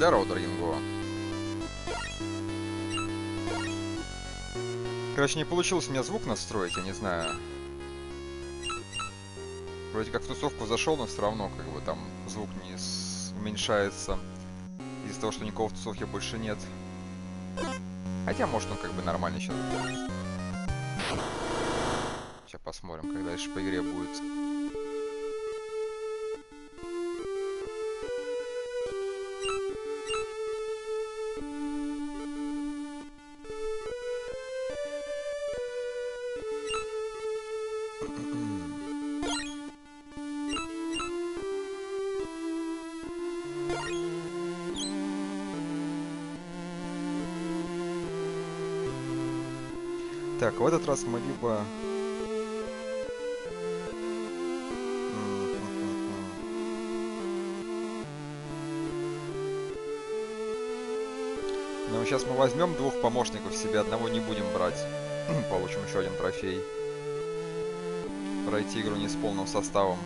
Здорово, Драгинго. Короче, не получилось мне звук настроить, я не знаю. Вроде как в тусовку зашел, но все равно как бы там звук не уменьшается из-за того, что никого в тусовке больше нет. Хотя, может, он как бы нормально сейчас. Сейчас посмотрим, как дальше по игре будет. Так, в этот раз мы либо... Ну, сейчас мы возьмем двух помощников себе, одного не будем брать. Получим еще один трофей. Пройти игру не с полным составом.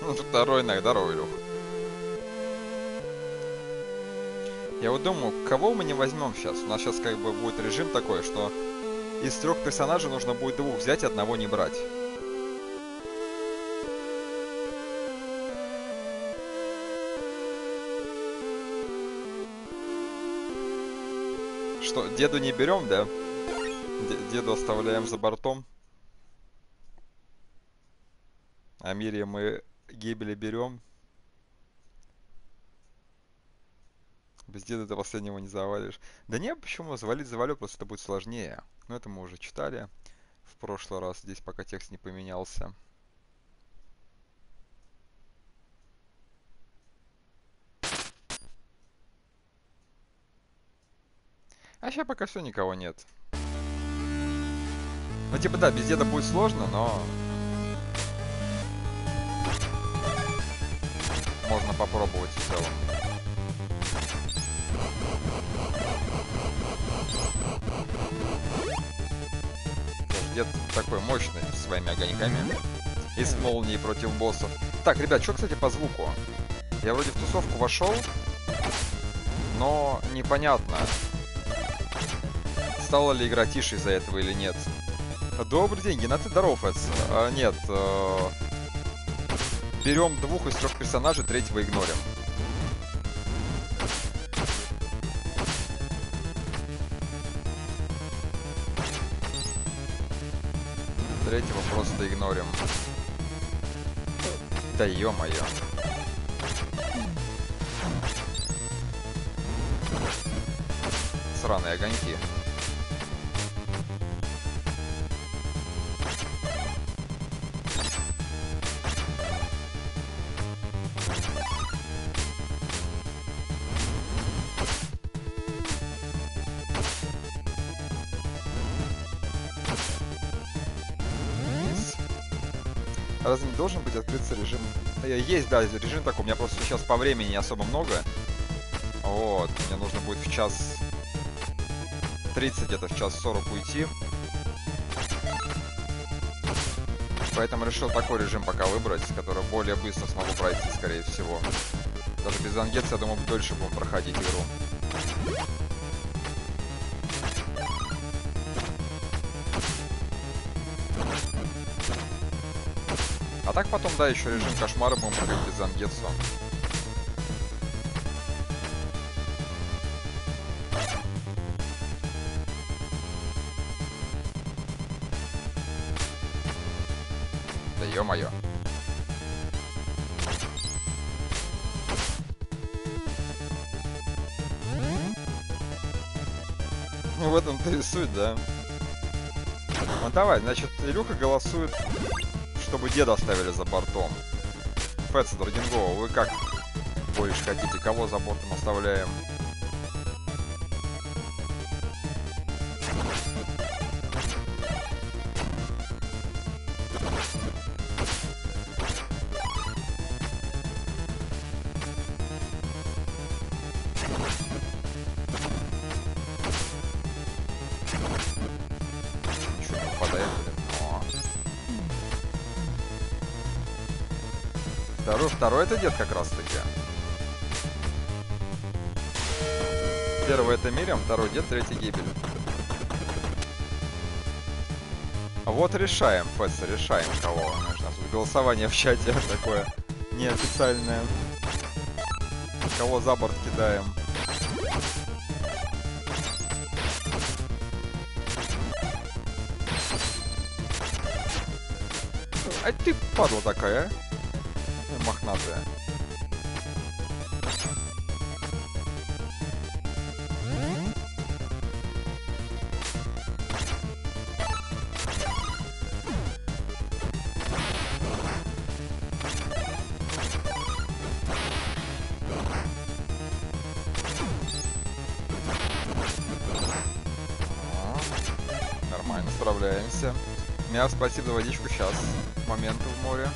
Второй на здоровый, Илюх. Я вот думаю, кого мы не возьмем сейчас? У нас сейчас как бы будет режим такой, что из трех персонажей нужно будет двух взять, одного не брать. Что, деду не берем, да? Деду оставляем за бортом. А Мире мы гибели берем. Без деда до последнего не завалишь. Да не, почему? Завалить завалю, просто это будет сложнее. Но это мы уже читали в прошлый раз, здесь пока текст не поменялся. А сейчас пока все, никого нет. Ну типа да, без деда будет сложно, но можно попробовать в целом. Дед такой мощный своими огоньками. С молнией против боссов. Так, ребят, что, кстати, по звуку? Я вроде в тусовку вошел, но непонятно, стала ли игра тише из-за этого или нет. Добрый день, Геннадий Здоровец. А, нет, э, берем двух из трех персонажей, третьего игнорим. Третьего просто игнорим. Да ё-моё. Сраные огоньки. Должен быть открыться режим? Есть, да, режим такой. У меня просто сейчас по времени не особо много. Вот, мне нужно будет в час 30, где-то в час 40 уйти. Поэтому решил такой режим пока выбрать, который более быстро смогу пройти, скорее всего. Даже без ангетса, я думаю, дольше будем проходить игру. Потом, да, еще режим кошмара будем проходить без Ангетсу. Да ё-моё. Ну, в этом-то и суть, да. Ну давай, значит, Илюха голосует, чтобы деда оставили за бортом. Фэтс, Драгингова, вы как больше хотите? Кого за бортом оставляем? Второй, это дед как раз таки. Первый это Мириам, второй дед, третий гибель. А Вот решаем, Фэтса, решаем кого. У голосование в чате такое неофициальное. Кого за борт кидаем. А ты падла такая, Справляемся. Мяу, спасибо за водичку. Сейчас. Моменты в море.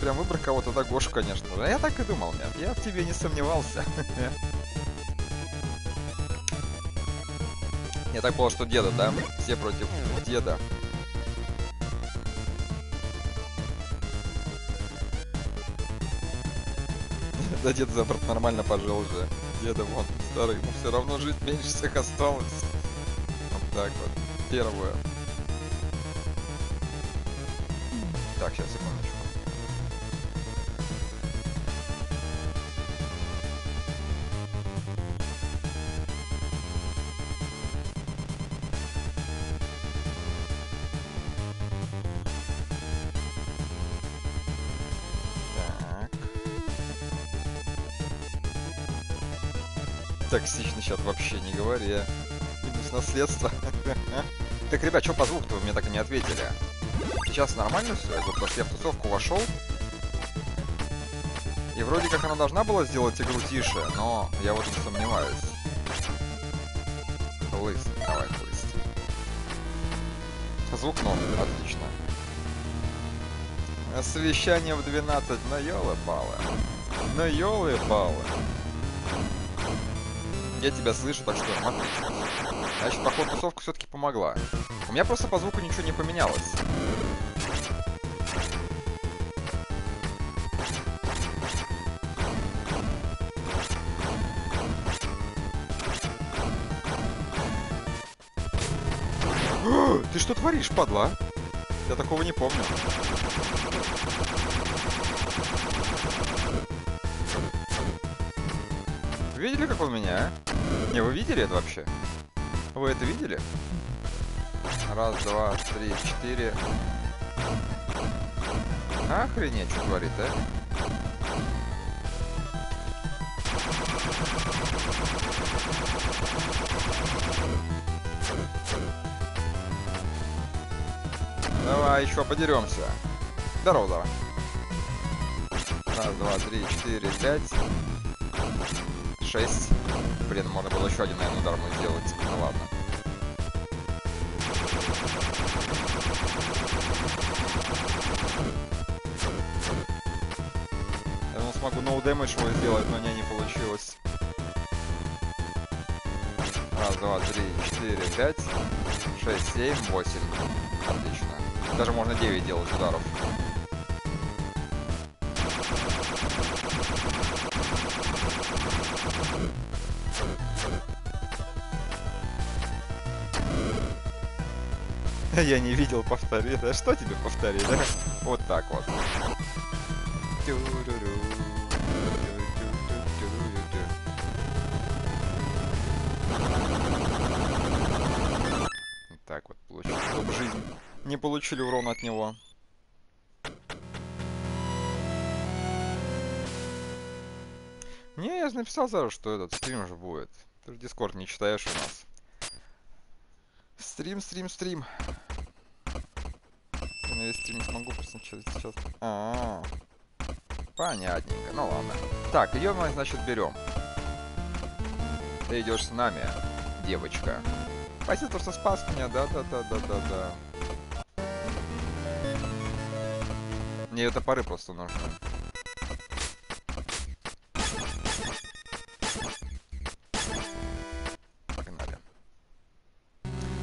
Прям выбор кого-то, да, Гошу, конечно. Да я так и думал, нет. Я в тебе не сомневался. Я так понял, что деда, да? Все против деда. Да дед за борт нормально пожил уже. Деда вон старый, ему все равно жить меньше всех осталось. Вот так вот. Первое. Так, сейчас, секундочку. Вообще не говори. Минус наследство. Так, ребят, что по звуку-то вы мне так и не ответили? Сейчас нормально все? Потому что я в тусовку вошел. И вроде как она должна была сделать игру тише, но я в этом сомневаюсь. Хлыст, давай хлыст. Звук новый, отлично. Освещание в 12, ну ёлы-палы. Ну ёлы-палы. Я тебя слышу, так что. Значит, походу, тусовка все-таки помогла. У меня просто по звуку ничего не поменялось. Ты что творишь, падла? Я такого не помню. Видели, как он меня, а? Не, вы видели это вообще? Вы это видели? Раз, два, три, четыре. Охренеть, что творит, а? Давай, еще подеремся. Здорово, здорово. Раз, два, три, четыре, пять. Шесть. Блин, можно было еще один, наверное, удар мы сделать. Ну ладно. Я думал, смогу ноу дэмэдж его сделать, но не, не получилось. Раз, два, три, четыре, пять, шесть, семь, восемь. Отлично. Даже можно 9 делать ударов. Я не видел, повтори. Да что тебе повторить, да? Вот так вот. Так вот получилось, чтобы жизнь не получили урон от него. Не, я же написал сразу, что этот стрим же будет. Ты же Дискорд не читаешь у нас. Стрим, стрим, стрим. Я весь не смогу просто сейчас. А, -а, а, понятненько. Ну ладно. Так, ее мы, значит, берем. Ты идешь с нами, девочка. Спасибо, что спас меня, да-да-да-да-да-да. Мне это пары просто нужны.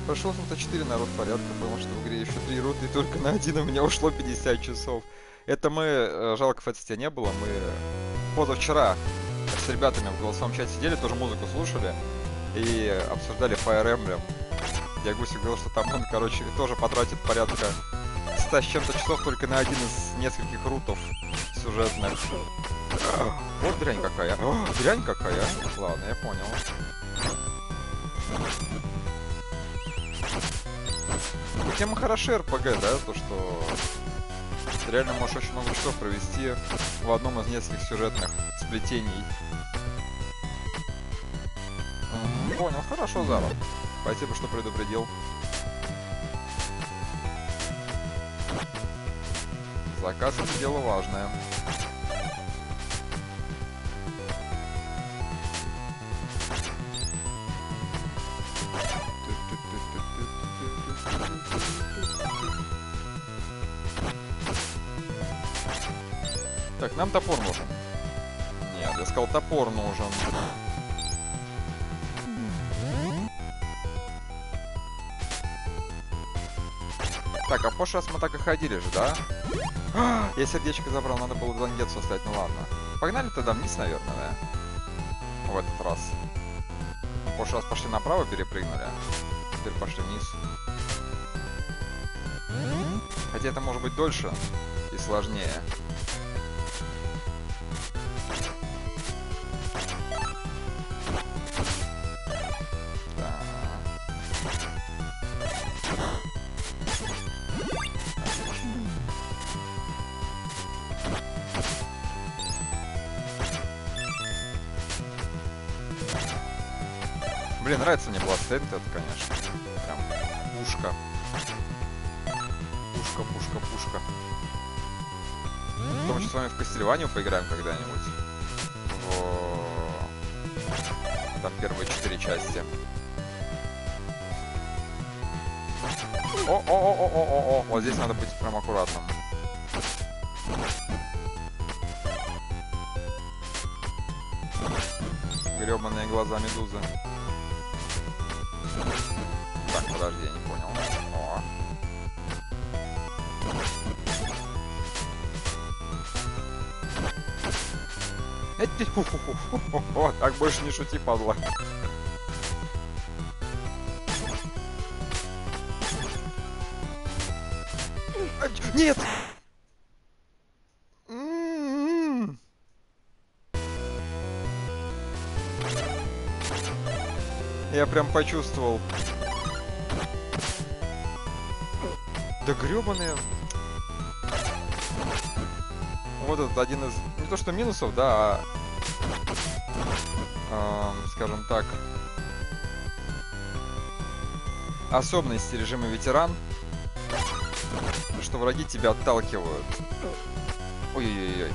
Прошел Санта 4 народ порядка, потому что в игре еще 3 руты, и только на один у меня ушло 50 часов. Это мы, э, жалко, в этой не было, мы позавчера с ребятами в голосовом чате сидели, тоже музыку слушали и обсуждали Fire Emblem. Я Гуси говорил, что там он, короче, тоже потратит порядка 100 с чем-то часов только на один из нескольких рутов сюжетных. Вот дрянь какая. О, дрянь какая. Ладно, я понял. Тема хороши РПГ, да, то что ты реально можешь очень много часов провести в одном из нескольких сюжетных сплетений. Понял, хорошо, Зара. Спасибо, что предупредил. Заказ это дело важное. Так, нам топор нужен. Нет, я сказал топор нужен. Так, а в прошлый раз мы так и ходили же, да? А, я сердечко забрал, надо было Зангетсу оставить, ну ладно. Погнали тогда вниз, наверное, да? В этот раз. В прошлый раз пошли направо, перепрыгнули. Теперь пошли вниз. Хотя это может быть дольше и сложнее. Блин, нравится мне Bloodstained это, конечно. Прям пушка. Пушка, пушка, пушка. Потом еще с вами в Кастельванию поиграем когда-нибудь. В... Там первые четыре части. О-о-о-о-о-о! Вот здесь надо быть прям аккуратным. Гребаные глаза медузы. Так, подожди, я не понял. О. О, так больше не шути, падла. Нет! Я прям почувствовал. Да гребаные. Вот этот один из... Не то что минусов, да, а... Э, скажем так... Особенности режима ветеран. Что враги тебя отталкивают. Ой-ой-ой.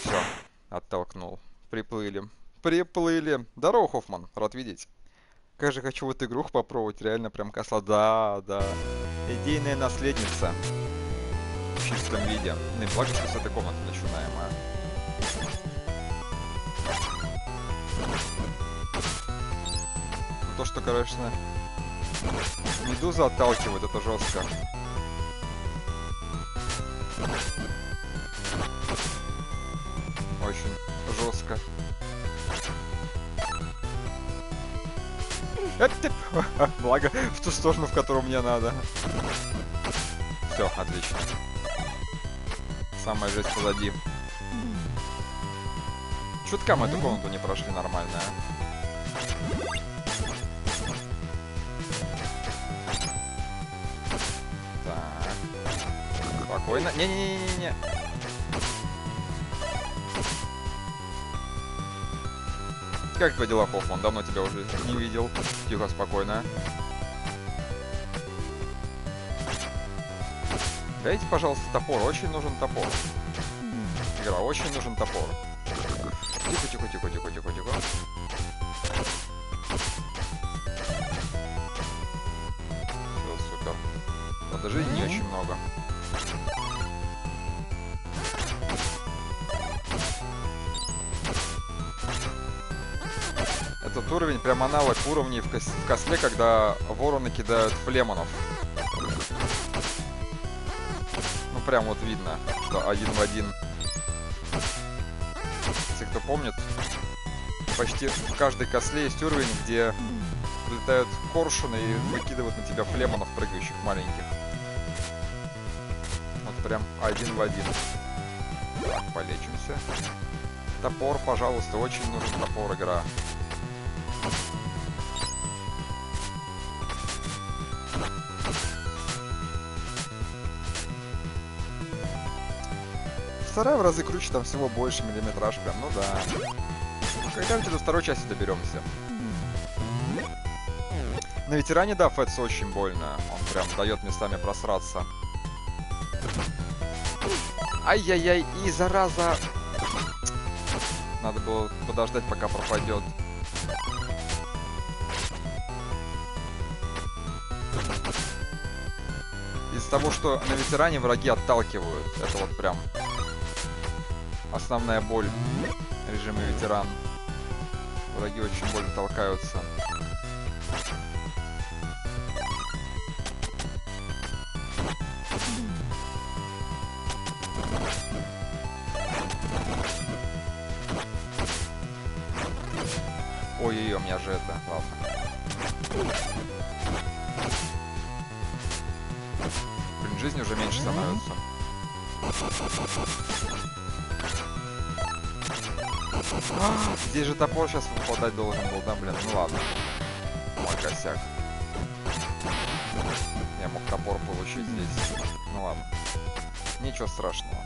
Все, оттолкнул. Приплыли. Приплыли. Здорово, Хоффман. Рад видеть. Как же хочу в эту игруху попробовать. Реально прям косла. Да, да. Идейная наследница. В чистом виде. Ну благо, что с этой комнаты начинаем, а. то, что, конечно, медуза отталкивает, это жестко. Очень жестко. Благо, в ту сторону, в которую мне надо. Все, отлично. Самая жесть позади. Чутка мы эту комнату не прошли нормально? Так. Спокойно. Не-не-не-не-не. Как твои дела, Хоффман? Давно тебя уже не видел. Тихо, спокойно. Дайте, пожалуйста, топор. Очень нужен топор. Игра, очень нужен топор. Тихо, тихо, тихо, тихо, тихо, тихо. Все, супер. Жизни не очень много. Уровень прям аналог уровней в, кос в косле, когда вороны кидают флемонов. Ну прям вот видно, что один в один если кто помнит, почти в каждой косле есть уровень, где летают коршуны и выкидывают на тебя флемонов, прыгающих маленьких. Вот прям один в один. Полечимся. Топор, пожалуйста, очень нужен топор, игра. Вторая в разы круче, там всего больше миллиметраж прям, ну да. Когда-нибудь до второй части доберемся. На ветеране, да, Фэтс очень больно. Он прям дает местами просраться. Ай-яй-яй, и зараза! Надо было подождать, пока пропадет. Того, что на ветеране враги отталкивают. Это вот прям основная боль режима ветеран. Враги очень больно толкаются. Здесь же топор сейчас выпадать должен был, да, блин? Ну ладно. Мой косяк. Я мог топор получить здесь. Ну ладно. Ничего страшного.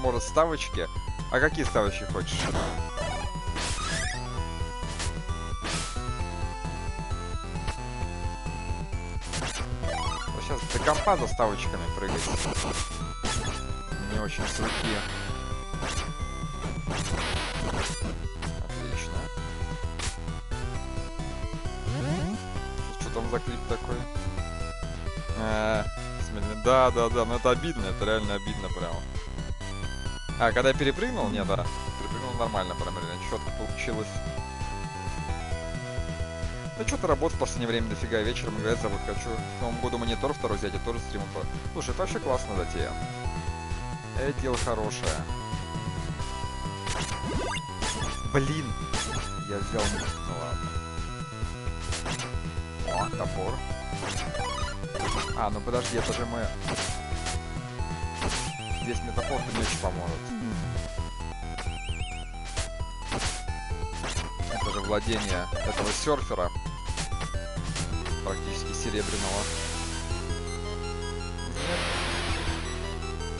Может, ставочки? А какие ставочки хочешь? сейчас до компа за ставочками прыгать. Не очень с такой? Э, да, да, да, но это обидно, это реально обидно прямо. А, когда я перепрыгнул? Не, да. Перепрыгнул нормально, прям реально четко получилось. Да что-то работа в последнее время дофига. Вечером играть забыть хочу. К Новому году монитор второй взять, и тоже стримом. Слушай, это вообще классно затея. Это дело хорошее. Блин. Я взял... Ну ладно. О, топор. А, ну подожди, это же мы... Здесь мне топор не очень поможет. Это же владение этого серфера. Практически серебряного.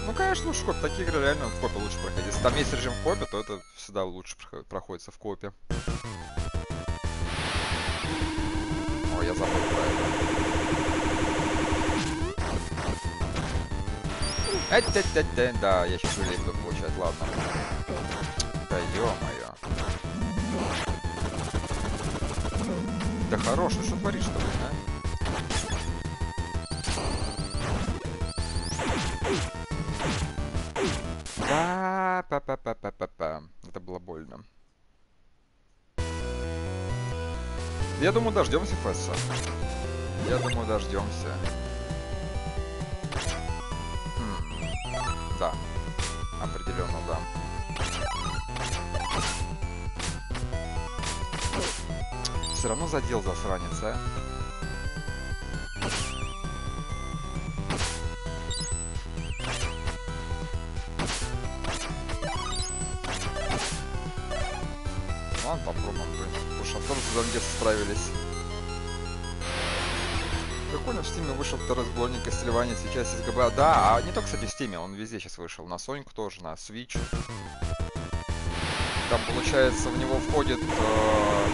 Ну, конечно, лучше коп. Такие игры реально в копе лучше проходить. Если там есть режим в копе, то это всегда лучше проходится в копе. я забыл про это. Да, я сейчас буду получать, ладно. Да ё-моё. Да хорош, ну что творишь-то, а? Да, па па па па па па Это было больно. Я думаю, дождемся Фесса. Я думаю, дождемся. Да. Определенно, да. Все равно задел засранец, а? Ладно, попробуем, блин. Уж тоже где справились. Прикольно, в Стиме вышел второй сборник Castlevania, сейчас из ГБА. Да, а не только, кстати, в Стиме, он везде сейчас вышел. На Sonic тоже, на Switch. Там, получается, в него входит э,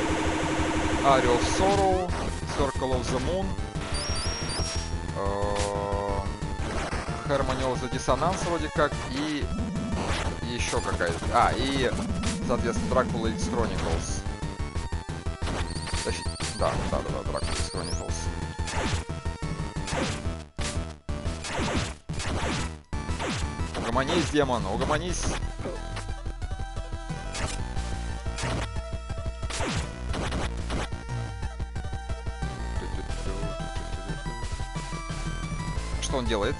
Aria of Sorrow, Circle of the Moon, э, Harmony of the Dissonance вроде как, и еще какая-то... А, и, соответственно, Dracula X Chronicles. Да, да, да, да, Dracula X Chronicles. Угомонись, демон, угомонись. Что он делает?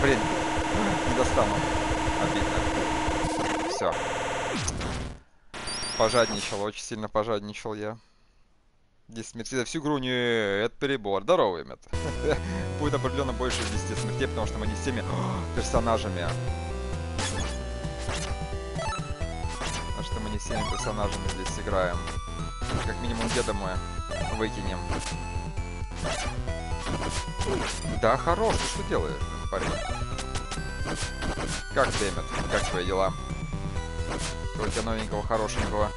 Блин, не достану. Обидно. Все. Пожадничал, очень сильно пожадничал я. 10 смертей за всю игру, не, это перебор. Здорово, Эммет. Будет определенно больше 10 смертей, потому что мы не с теми персонажами. Потому что мы не с теми персонажами здесь играем. Как минимум деда мы выкинем. Да, хорош, ты что делаешь, парень? Как ты, Эммет? Как твои дела? Тебя новенького, хорошенького?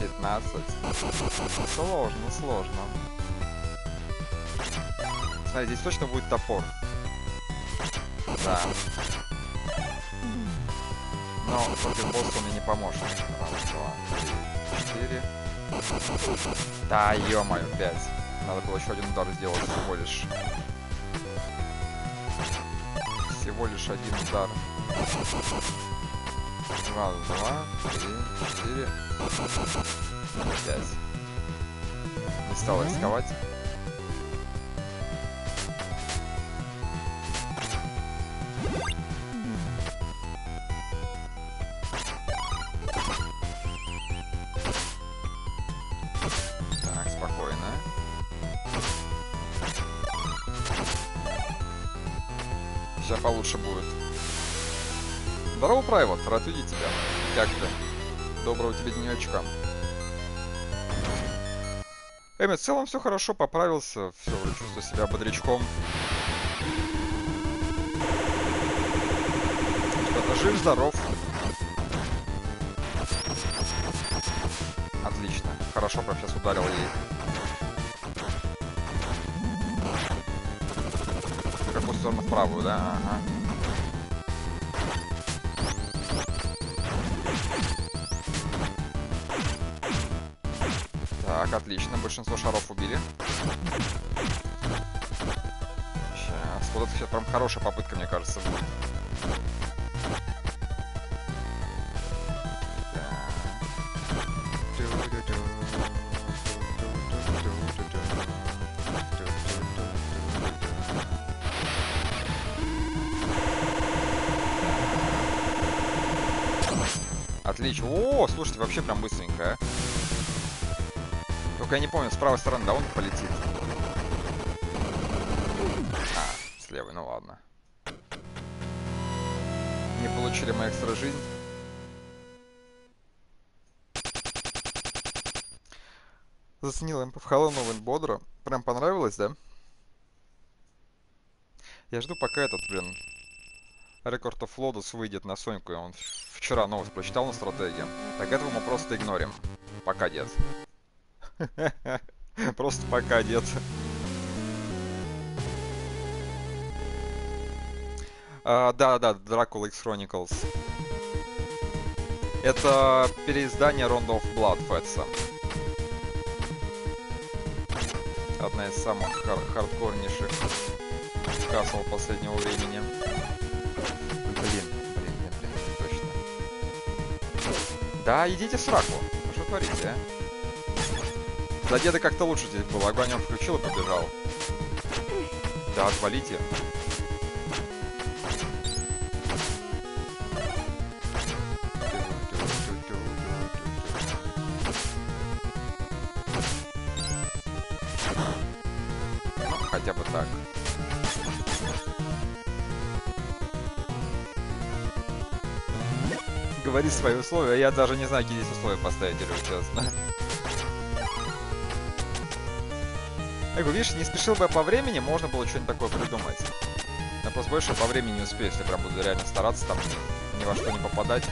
15. Сложно, сложно. Смотри, здесь точно будет топор. Да. Но против босса мне не поможет. Раз, два, четыре. Да, ё-моё, пять. Надо было еще один удар сделать всего лишь. Всего лишь один удар. Раз, два, три, четыре, пять. Не стал рисковать. Прайвот, рад видеть тебя. Как ты? Доброго тебе денечка. Эммет, в целом все хорошо, поправился, все, чувствую себя бодрячком. Что-то жив-здоров. Отлично. Хорошо, прям сейчас ударил ей. Какую сторону? В правую, да? Ага. Отлично. Большинство шаров убили. Сейчас. Вот это прям хорошая попытка, мне кажется, будет. Отлично. О, слушайте, вообще прям быстренько, а. Только я не помню, с правой стороны, да, он полетит? А, с левой, ну ладно. Не получили мы экстра жизнь. Заценил МП в Новый бодро. Прям понравилось, да? Я жду, пока этот, блин, Record of Lotus выйдет на Соньку. Он вчера новость прочитал на стратегии. Так этого мы просто игнорим. Пока, дед. Просто пока, дед. А, да, да, Dracula X Chronicles. Это переиздание Rondo of Blood Фетса. Одна из самых хар хардкорнейших касл последнего времени. Блин, блин, блин, блин, точно. Да, идите в сраку. Что творите, а? За деда как-то лучше здесь было. Огонь он включил и побежал. Да, отвалите. Ну, хотя бы так. Говори свои условия. Я даже не знаю, какие здесь условия поставить, или честно. Я говорю, видишь, не спешил бы по времени, можно было что-нибудь такое придумать. Я просто больше по времени не успею, если прям буду реально стараться там ни во что не попадать.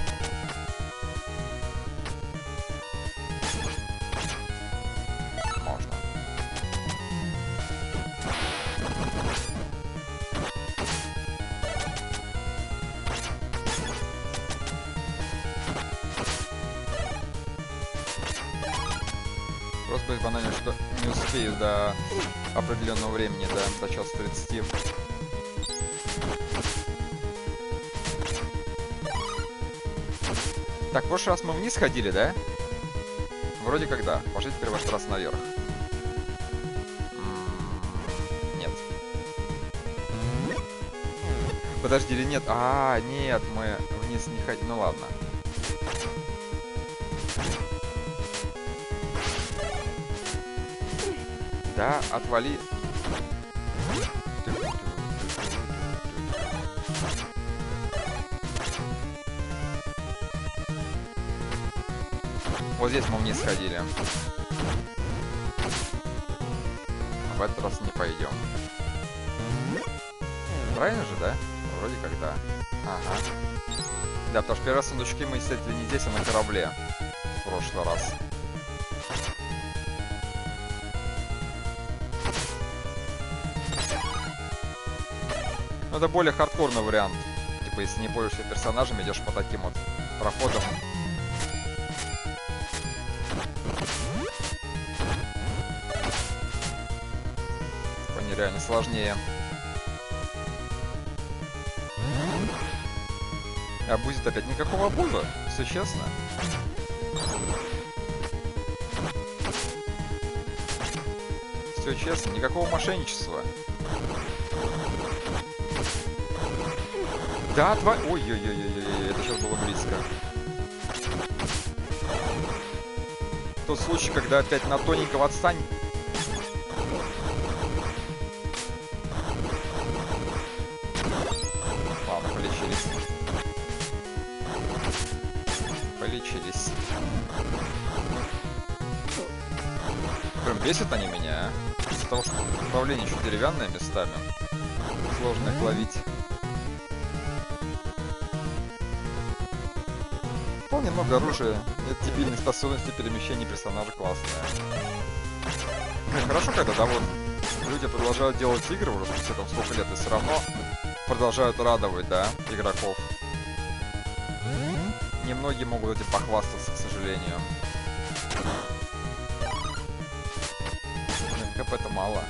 Определенного времени, да, до часа 30. Так, в прошлый раз мы вниз ходили, да? Вроде как да. Пошли теперь в раз наверх. М, Нет. Подожди, или нет? А, нет, мы вниз не ходим. Ну ладно. Да, отвали. Вот здесь мы вниз сходили. А в этот раз не пойдем. Правильно же, да? Вроде как да. Ага. Да, потому что первый раз сундучки мы исследовали не здесь, а на корабле. В прошлый раз. Это более хардкорный вариант. Типа, если не пользуешься персонажем, идешь по таким вот проходам. Типа, они реально сложнее. А будет опять никакого була, все честно. Все честно, никакого мошенничества. Да, два... Ой-ой-ой-ой, это сейчас было близко. Тот случай, когда опять на тоненького отстань. Ладно, полечились. Полечились. Прям бесят они меня, а? Из-за что управление еще деревянное местами. Сложно их ловить. Вполне много оружия. Нет дебильной способности перемещения персонажа классная. Ну, хорошо, когда, да, вот люди продолжают делать игры уже спустя там сколько лет, и все равно продолжают радовать, да, игроков. Немногие могут этим похвастаться, к сожалению. КП это мало.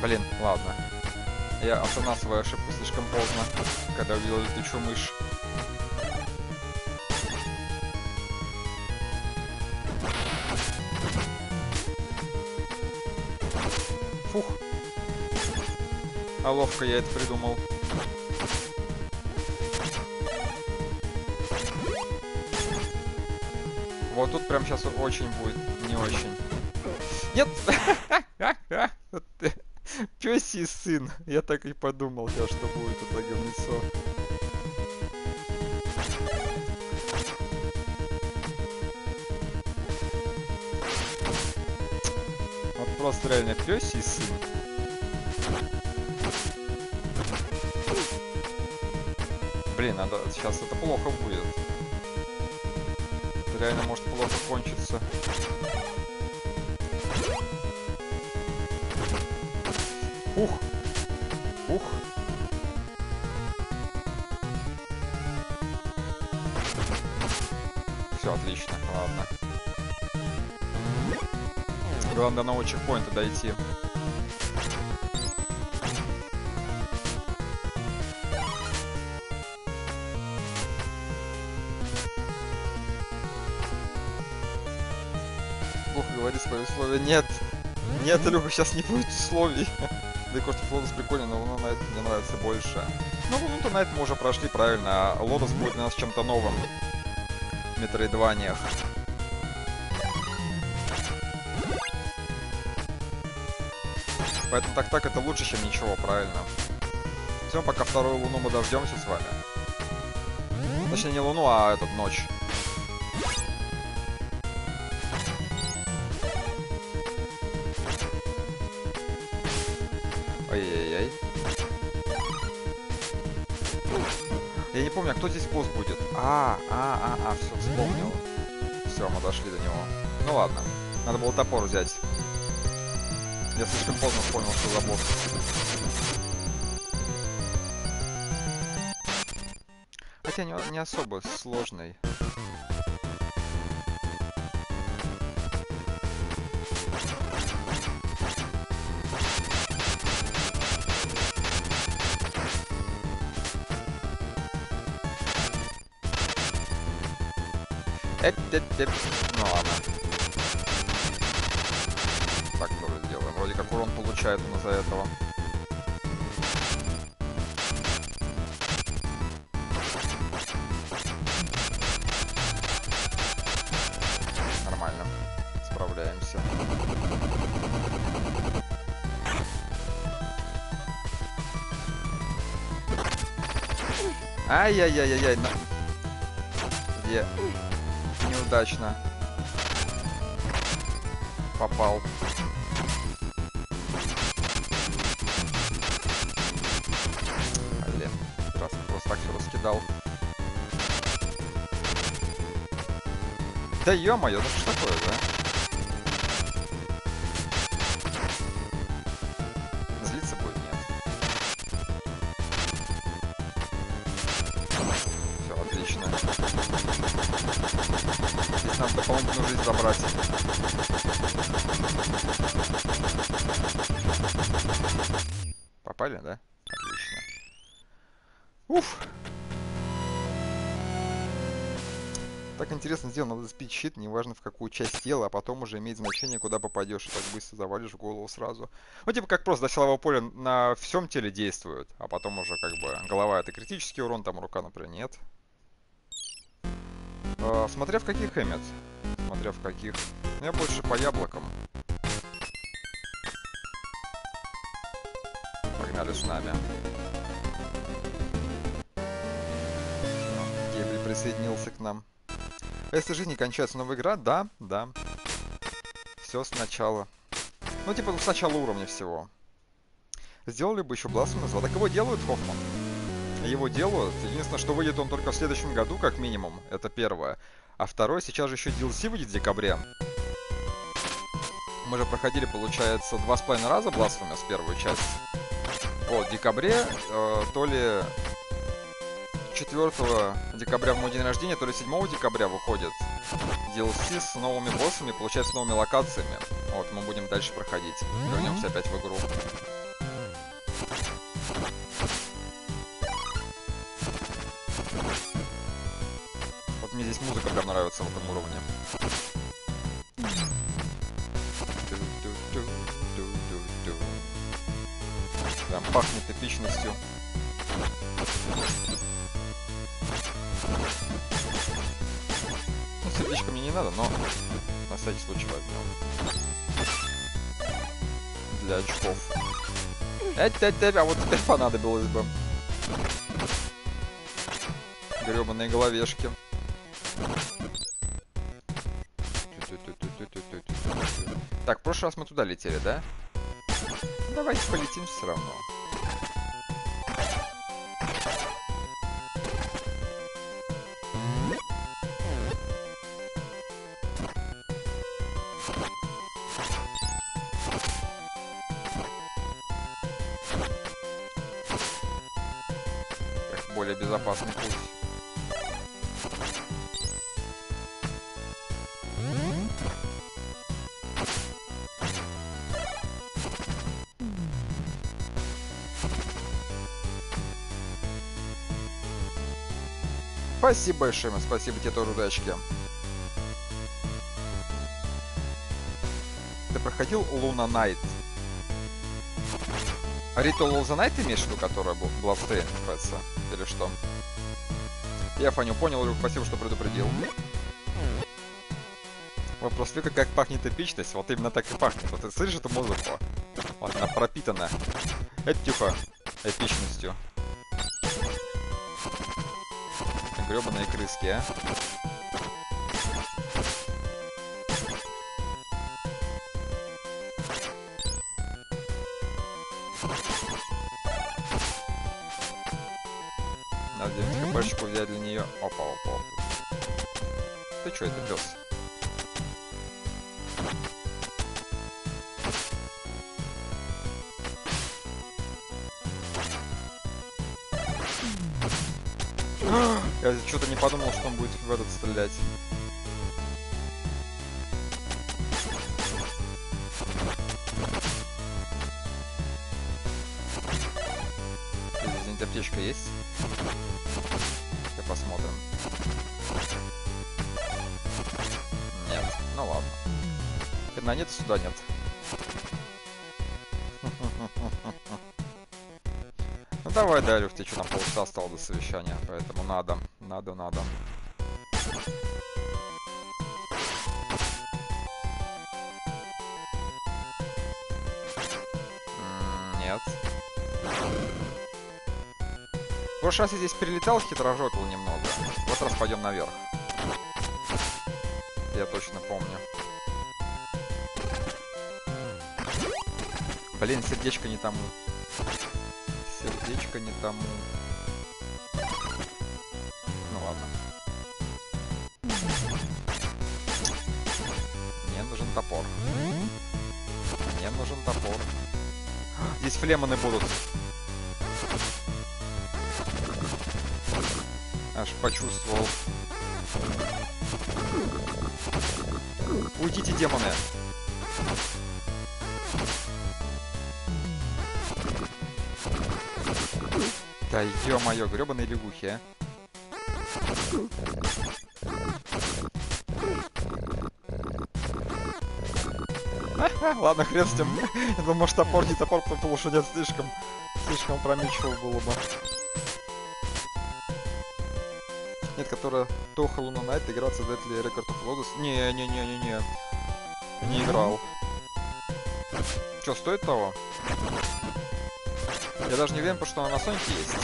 Блин, ладно. Я осознал свою ошибку слишком поздно, когда увидел летучую мышь. Фух. А ловко я это придумал. Вот тут прям сейчас очень будет не очень. Нет! Пёсий сын. Я так и подумал, я, что будет это говнецо. Вот просто реально пёсий сын. Блин, надо сейчас это плохо будет. Это реально может плохо кончиться. Ух! Ух! Все, отлично, ладно. Главное до нового чекпоинта дойти. Ух, говори свои условия. Нет! Нет, Люха, сейчас не будет условий. Да и of Lotus прикольно, но Луна Найт мне нравится больше. Ну, Луну Найт мы уже прошли правильно, а Лотос будет для нас чем-то новым в Метроидваниях. Поэтому так-так это лучше, чем ничего, правильно. Все, пока вторую луну мы дождемся с вами. Точнее, не луну, а этот ночь. Кто здесь босс будет? А, а, а, а, все, вспомнил. Все, мы дошли до него. Ну ладно. Надо было топор взять. Я слишком поздно понял, что за босс. Хотя не, не особо сложный. Ну ладно. Так тоже сделаем. Вроде как урон получает он из-за этого. Нормально. Справляемся. Ай-яй-яй-яй-яй. Где? Неудачно. Попал. Блин, раз просто так все раскидал. Да ё-моё, ну что такое, сбить щит, неважно в какую часть тела, а потом уже имеет значение, куда попадешь, и так быстро завалишь голову сразу. Ну, типа как просто до силового поля на всем теле действует, а потом уже как бы голова это критический урон, там рука, например, нет. Э, смотря в каких эмет. Смотря в каких. Ну, Я больше по яблокам. Погнали с нами. Гейбли присоединился к нам. Если жизнь не кончается новая игра, да, да. Все сначала. Ну, типа, с начала уровня всего. Сделали бы еще Бласту назвал. Так его делают, Хоффман? Его делают. Единственное, что выйдет он только в следующем году, как минимум. Это первое. А второе, сейчас же еще DLC выйдет в декабре. Мы же проходили, получается, два с половиной раза Blasphemous первую часть. Вот, в декабре, э, то ли 4 декабря в мой день рождения, то ли 7 декабря выходит DLC с новыми боссами, получается, с новыми локациями. Вот, мы будем дальше проходить. Вернемся опять в игру. Вот мне здесь музыка прям нравится в этом уровне. Прям пахнет эпичностью. Ну, сердечко мне не надо, но на всякий случай возьмем. Для очков. Эть-эть-эть, а вот теперь понадобилось бы. Гребаные головешки. Так, в прошлый раз мы туда летели, да? Давайте полетим все равно. Более безопасный путь. Спасибо большое, спасибо тебе тоже удачки. ты проходил Луна Найт? Ritual of the Night имеешь в виду, которая был Bloodstained FPS? Или что? Я Фаню понял, Люк, спасибо, что предупредил. Вопрос Люка, как пахнет эпичность? Вот именно так и пахнет. Вот ты слышишь эту музыку? Вот она пропитана. Это типа эпичностью. Гребаные крыски, а. Хпшечку взять для нее. Опа, опа, опа. Ты что это, пес? Я что-то не подумал, что он будет в этот стрелять. Хрена нет, сюда нет. Ну давай, Дарюх, тебе что, на полчаса осталось до совещания, поэтому надо, надо, надо. Нет. В прошлый раз я здесь перелетал, хитрожопил немного. В этот раз пойдем наверх. Я точно помню. Блин, сердечко не тому. Сердечко не тому. Ну ладно. Мне нужен топор. Мне нужен топор. Здесь флеманы будут. Аж почувствовал. Уйдите, демоны! Да ё-моё, грёбаные лягухи, а. Ладно, хрен с тем. Я думаю, может топор не топор, потому что нет, слишком, слишком промечиво было бы. Нет, которая Тоха Луна Найт играл создатели Record of Lotus. Не-не-не-не-не. Не играл. Что, стоит того? Я даже не уверен, потому что она на Сонике есть.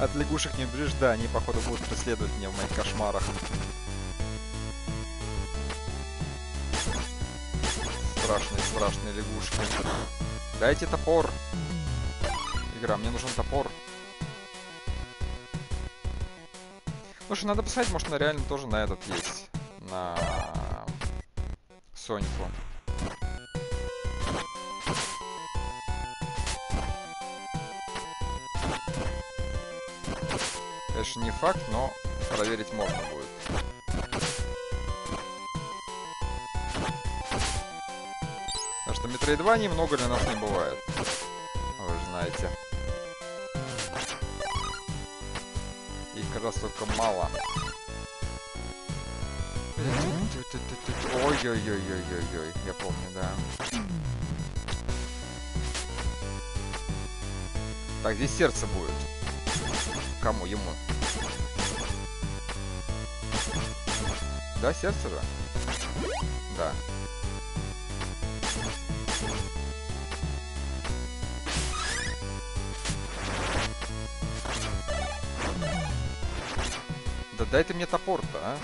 От лягушек не убежишь, да, они походу будут преследовать меня в моих кошмарах. Страшные, страшные лягушки. Дайте топор. Игра, мне нужен топор. Слушай, надо посмотреть, может, она реально тоже на этот есть. На Соньку. Конечно, не факт, но проверить можно будет. Метроидваний много для нас не бывает. Вы же знаете. Их как раз только мало. Ой-ой-ой-ой-ой-ой, я помню, да. Так, здесь сердце будет. Кому? Ему. Да, сердце же? Да. Дай ты мне топор-то, а?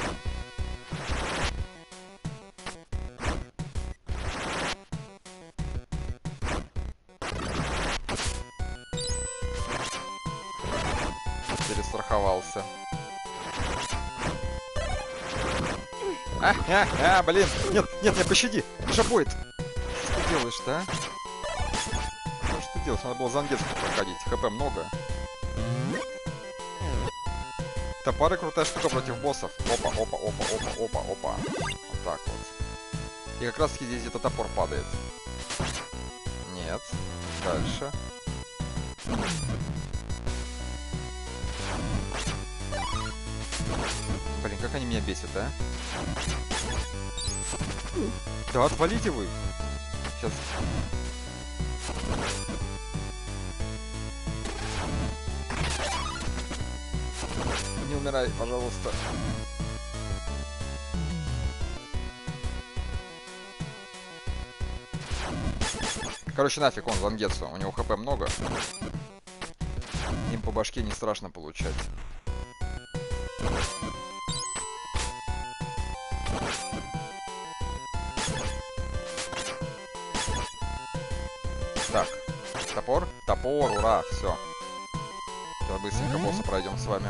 Перестраховался. А, а, а, блин. Нет, нет, нет, пощади. Жабоид. Что ты делаешь-то, а? Что ты делаешь? Надо было Зангетску проходить. ХП много. Топоры крутая штука против боссов. Опа, опа, опа, опа, опа, опа. Вот так вот. И как раз таки здесь где-то топор падает. Нет. Дальше. Блин, как они меня бесят, а? Да отвалите вы. Сейчас. Умирай, пожалуйста. Короче, нафиг он, Вангетсу. У него хп много. Им по башке не страшно получать. Так, топор, топор, ура, все. Сейчас быстренько босса пройдем с вами.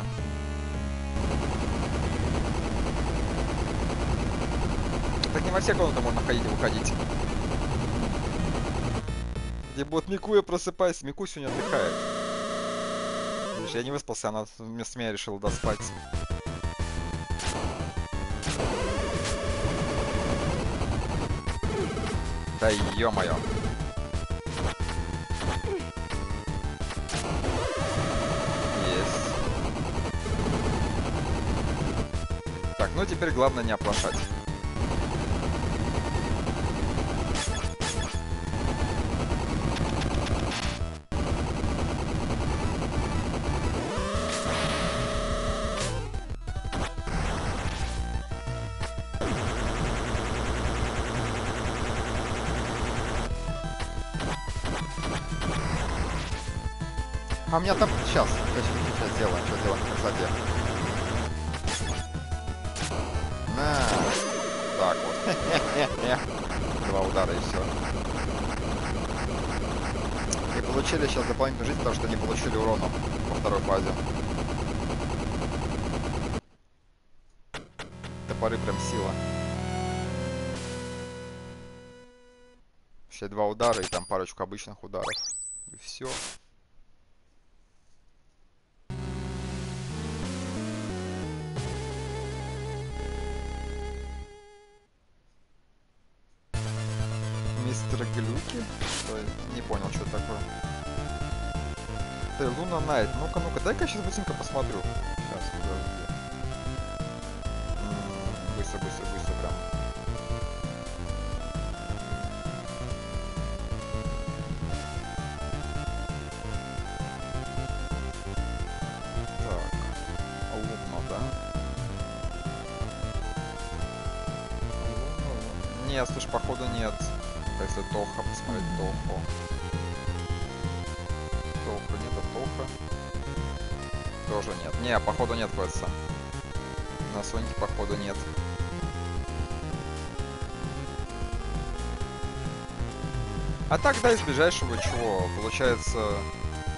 Так не во все комнаты можно ходить и выходить. Где будет Микуя, просыпайся. Мику сегодня отдыхает. Видишь, я не выспался, она вместо меня решила доспать. Да ё-моё. Есть. Так, ну теперь главное не оплошать. У меня там... Сейчас, сейчас сделаем, что сделаем в красоте. На. Так вот. Два удара и все. И получили сейчас дополнительную жизнь, потому что не получили урона во второй фазе. Топоры прям сила. Все два удара и там парочку обычных ударов. И все. Луна Найт. Ну-ка, ну-ка, дай-ка сейчас быстренько посмотрю. Не, походу нет квеста. На Сонике походу нет. А так, да, из ближайшего чего? Получается,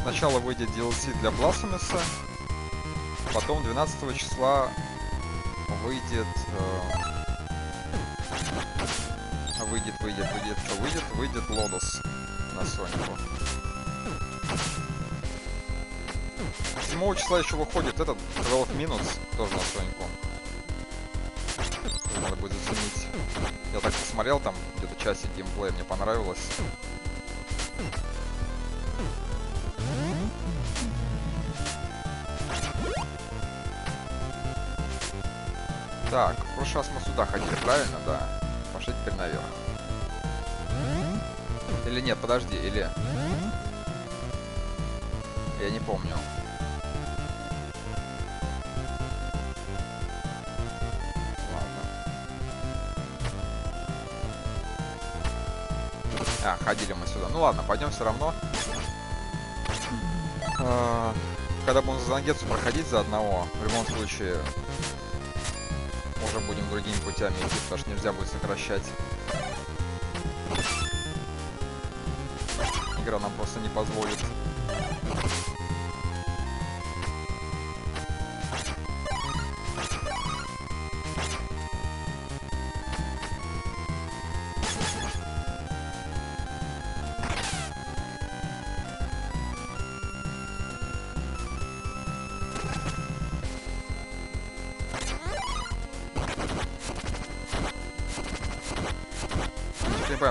сначала выйдет DLC для Бласфемуса, потом 12 числа выйдет... э, выйдет, выйдет, выйдет, что выйдет? Выйдет Лодос на Сонику. 7 числа еще выходит этот 12 Minutes, тоже на Сонику. Надо будет заценить. Я так посмотрел, там где-то часик геймплея мне понравилось. Так, в прошлый раз мы сюда ходили, правильно? Да. Пошли теперь наверх. Или нет, подожди, или... Я не помню. А, ходили мы сюда. Ну ладно, пойдем все равно. А, Когда будем за Зангетсу проходить за одного, в любом случае уже будем другими путями идти, потому что нельзя будет сокращать. Игра нам просто не позволит.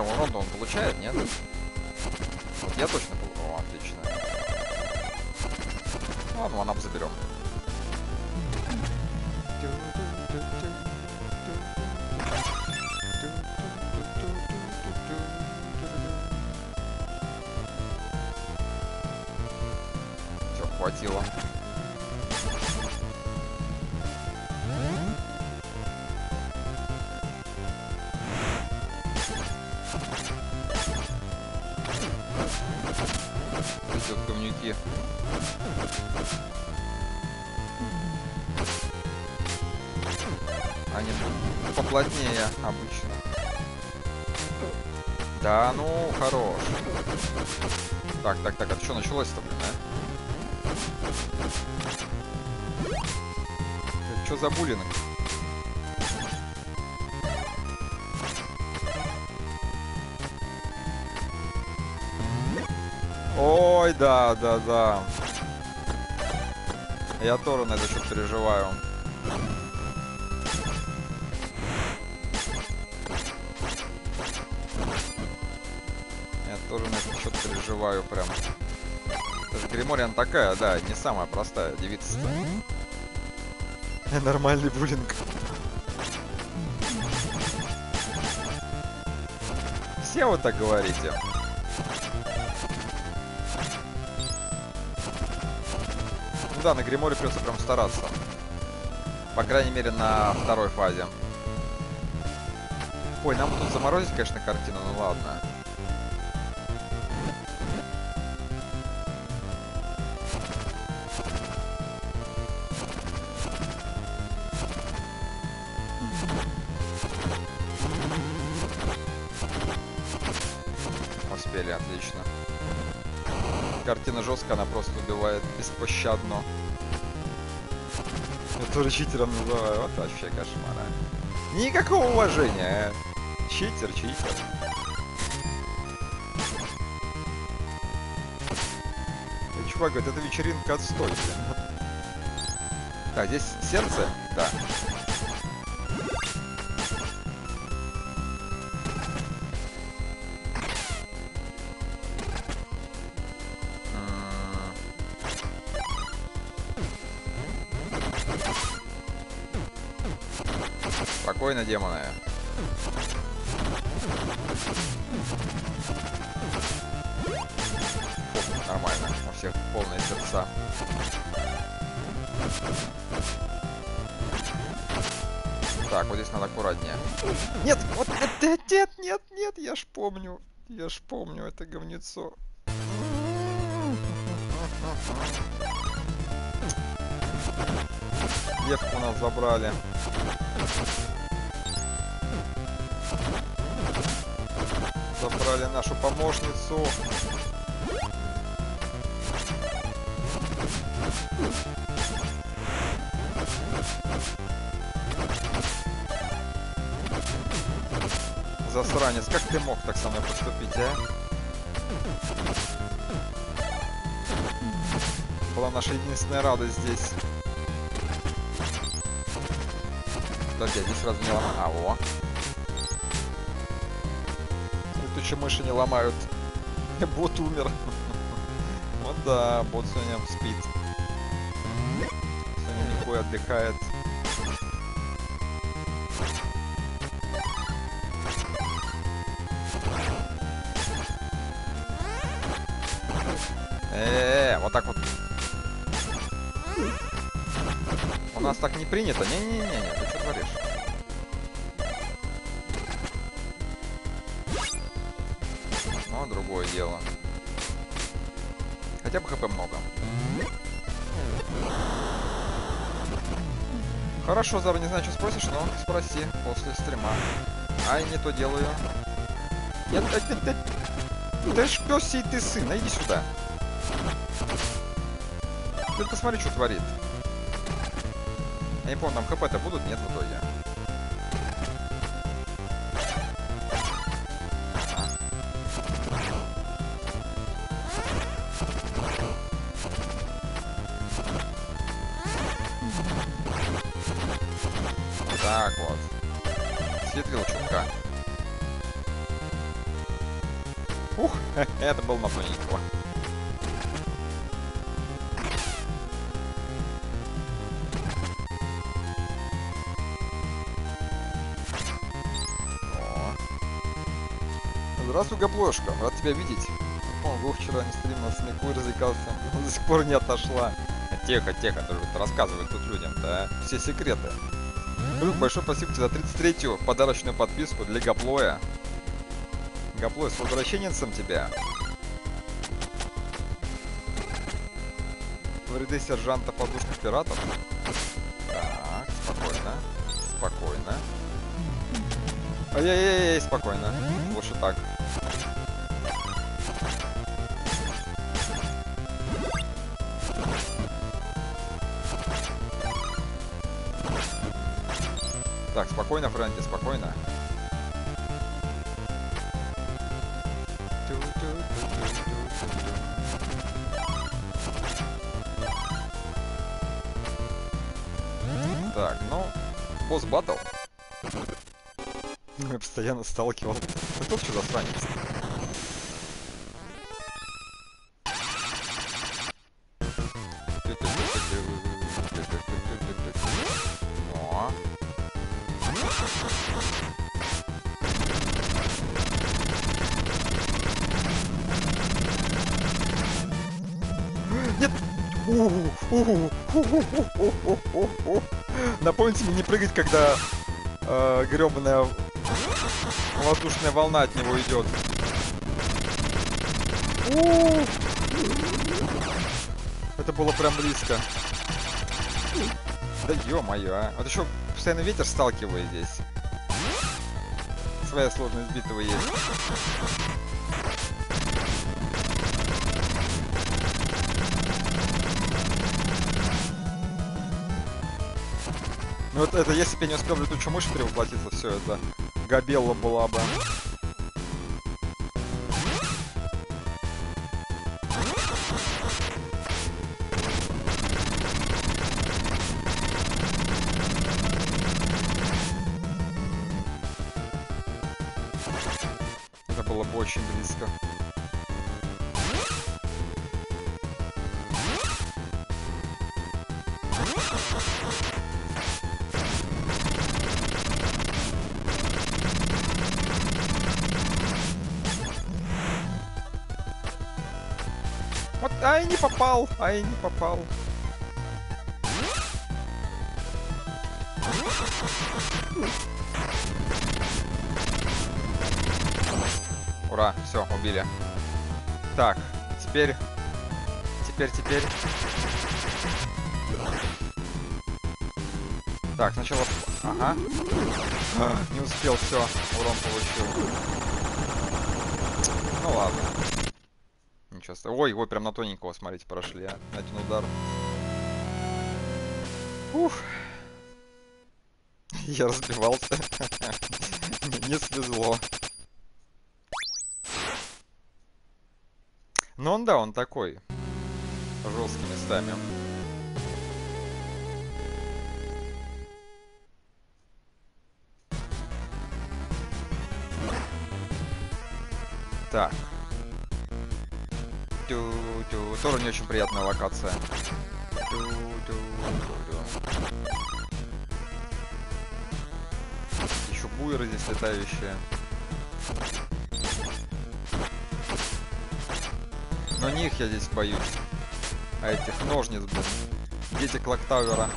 Понимаю, урон он получает, нет? Вот я точно был. О, отлично. Ладно, манап заберем. Так, так, так, а что началось-то, блин, а? Что за буллинг? Ой, да, да, да. Я тоже на это счет переживаю. Переживаю прям. Гримориан такая, да, не самая простая девица. Нормальный буллинг. Все вы так говорите. Ну да, на Гриморе придется прям стараться. По крайней мере, на второй фазе. Ой, нам тут заморозить, конечно, картину, ну ладно. Картина жесткая, она просто убивает беспощадно. Я тоже читером называю. Вот вообще кошмар. а. Никакого уважения. а. Читер, читер. И чувак это вечеринка отстой. Так, здесь сердце? Да. Спокойно, демоны. Оп, Нормально, у всех полные сердца. Так, вот здесь надо аккуратнее. Нет, вот нет, нет, нет, нет, я ж помню. Я ж помню это говнецо. Девку у нас забрали. Забрали нашу помощницу. Засранец, как ты мог так со мной поступить, а? Была наша единственная радость здесь. Подожди, здесь сразу не ломаю. А, Летучие мыши не ломают. Бот умер. Вот да, бот сегодня спит. Сегодня никакой отдыхает. Э, вот так вот. У нас так не принято. Не-не-не, ты что творишь? Хорошо, Зара, не знаю, что спросишь, но спроси после стрима. Ай, не то делаю. Ты, ты ж пёс сей ты сын, иди сюда. Ты посмотри, что творит. Я не помню, там хп-то будут? Нет, в итоге. Гаплошка. Рад тебя видеть. Ого, вчера не стримил с Мику развлекался. До сих пор не отошла. Тихо, тихо, тоже вот рассказывают тут людям, да? Все секреты. Друг, большое спасибо тебе за 33-ю подарочную подписку для Гаплоя. Гаплой, с возвращенцем тебя. В ряды сержанта воздушных пиратов. Так, спокойно. Спокойно. Ай-яй-яй, спокойно. Лучше так. Спокойно, Фрэнки, спокойно. Так, ну, босс батл. Я постоянно сталкивал. Кто что засранец? О. Напомните мне не прыгать, когда э, гребаная воздушная волна от него идет. Это было прям близко. Да ё-моё, а. Вот еще постоянно ветер сталкивает здесь. Своя сложность битвы есть. Ну вот это, если бы я не успел летучую мышь перевоплотиться, все это Габелла была бы. Попал, ай, не попал. Ура, все, убили. Так, теперь, теперь, теперь. Так, сначала... Ага. А, не успел, все, урон получил. Ну ладно. Страшного. Ой, ой, прям на тоненького, смотрите, прошли, а. Один удар. Ух. Я разбивался. Не свезло. Но он, да, он такой. Жесткий местами. Так. Тю-тю. Тоже не очень приятная локация. Тю-тю-тю-тю. Еще буеры здесь летающие. Но не их я здесь боюсь. А этих ножниц, блин. Дети Клоктауэра.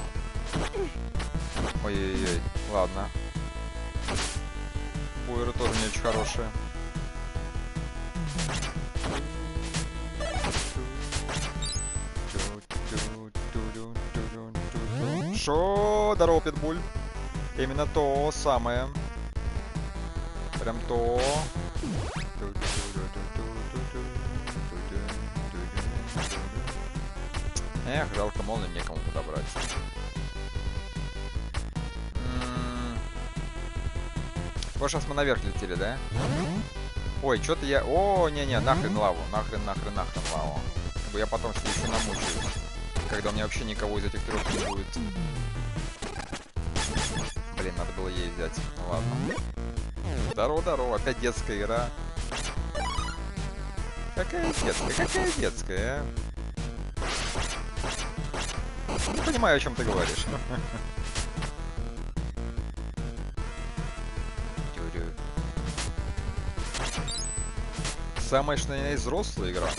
Ой-ой-ой. Ладно. Буеры тоже не очень хорошие. Шо, здорово, Питбуль. Именно то самое. Прям то. Эх, жалко, молнию некому подобрать. М, В прошлый раз мы наверх летели, да? Ой, что-то я... О, не-не, нахрен лаву, нахрен, нахрен, нахрен лаву. Я потом еще намучаюсь. Когда у меня вообще никого из этих трех не будет. Блин, надо было ей взять. Ну ладно. Здорово, здорово, опять детская игра. Какая детская, какая детская, а? Не понимаю, о чем ты говоришь. Самая что взрослая игра.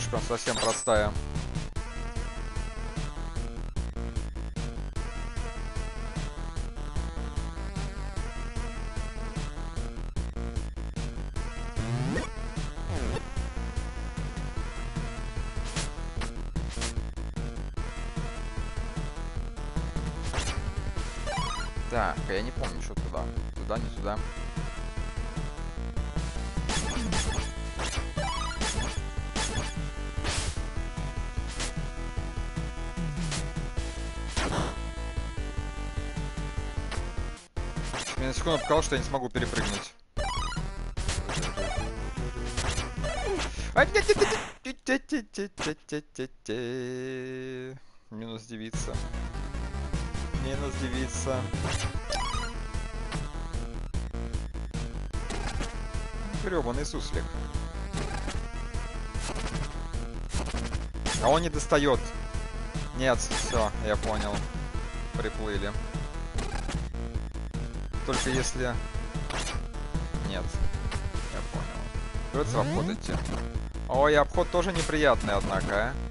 тоже прям совсем простая. сказал, что я не смогу перепрыгнуть. Минус девица. Минус девица. Гребаный суслик. А он не достает. Нет, все, я понял. Приплыли. Только если... Нет. Я понял. Придется в обход идти. Ой, обход тоже неприятный, однако, а.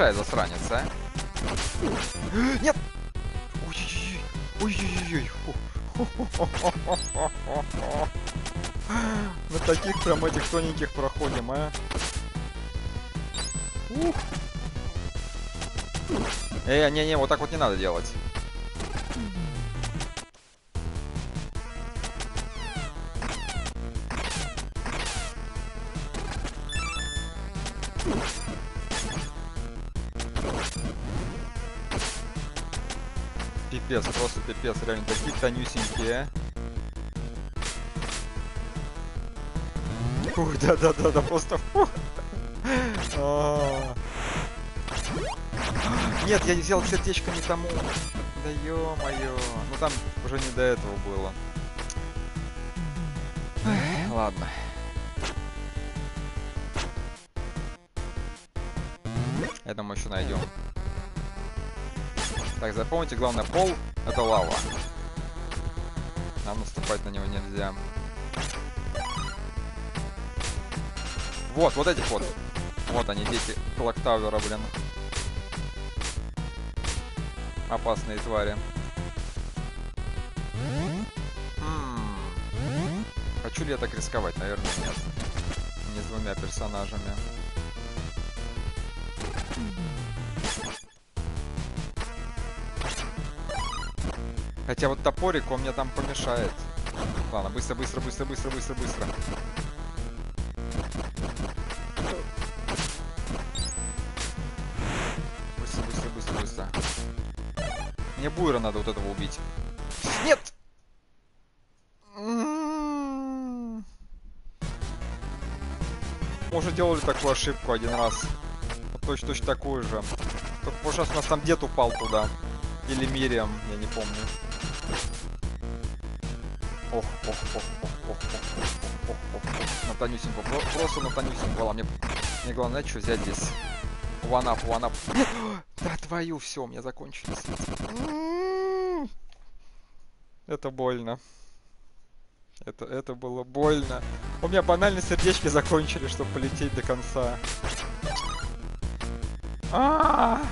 Мешает засранец, а? Нет! Ой-ой-ой! На таких прям этих тоненьких проходим, а? Ух! Э, не-не, вот так вот не надо делать. Пипец, реально такие тонюсенькие. Ух, да-да-да-да, просто фух. А. Нет, я взял сердечко не тому. Да ё-моё. Ну там уже не до этого было. Ладно. Я думаю, еще найдем. Так, запомните, главное, пол это лава. Нам наступать на него нельзя. Вот, вот этих вот. Вот они, дети Клоктауэра, блин. Опасные твари. М. Хочу ли я так рисковать? Наверное, нет. Не с двумя персонажами. Хотя вот топорик, он мне там помешает. Ладно, быстро, быстро, быстро, быстро, быстро, быстро. Быстро, быстро, быстро, быстро. Мне Буйра надо вот этого убить. Нет! Мы уже делали такую ошибку один раз. Точно, точно такую же. Только раз у нас там дед упал туда. Или Мириам, я не помню. Ох, ох, ох, ох, ох, ох, ох, ох, ох, ох. На тонюсеньку, про- просто на тонюсеньку. Ладно, мне, мне главное, что взять здесь. Ванап, ванап. Да твою, все, у меня закончились. Это больно. Это, это было больно. У меня банально сердечки закончили, чтобы полететь до конца. А,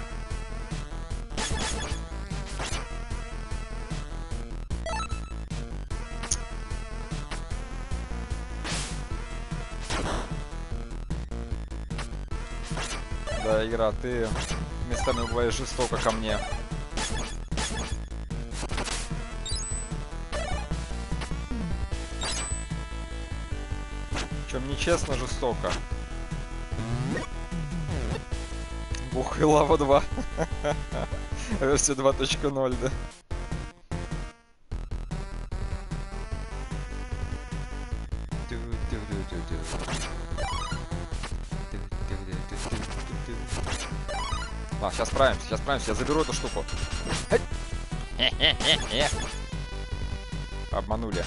Да, игра, ты местами бываешь жестоко ко мне. Чем нечестно, жестоко. Бух и лава 2. Версия 2.0, да. Справимся, сейчас справимся, я заберу эту штуку. Обманули.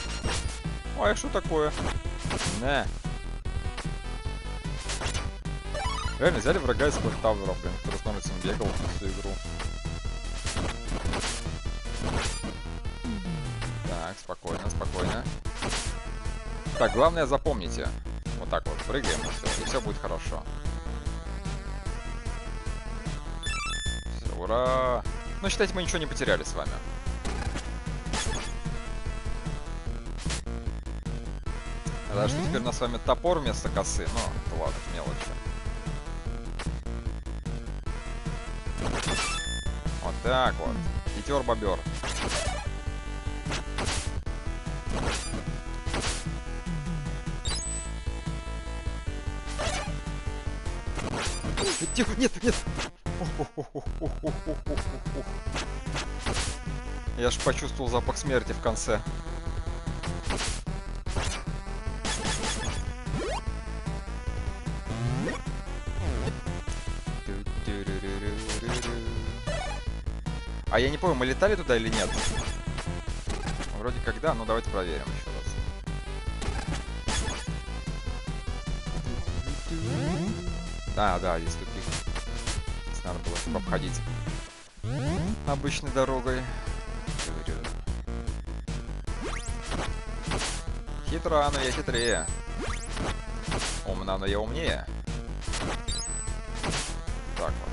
Ой, что такое? Не. Реально взяли врага из Квартавера, блин, который с Норрисом бегал всю игру. Так, спокойно, спокойно. Так, главное запомните. Вот так вот, прыгаем и все, и все будет хорошо. Ура! Ну, считайте, мы ничего не потеряли с вами. Да, что теперь у нас с вами топор вместо косы. Ну, ладно, мелочи. Вот так вот. Пятер бобер. Тихо, нет, нет. Я ж почувствовал запах смерти в конце. А я не помню, мы летали туда или нет? Вроде как да, но давайте проверим еще раз. Да, да, здесь тупик. Здесь надо было обходить обычной дорогой. Хитра, но я хитрее. Умна, но я умнее. Так вот.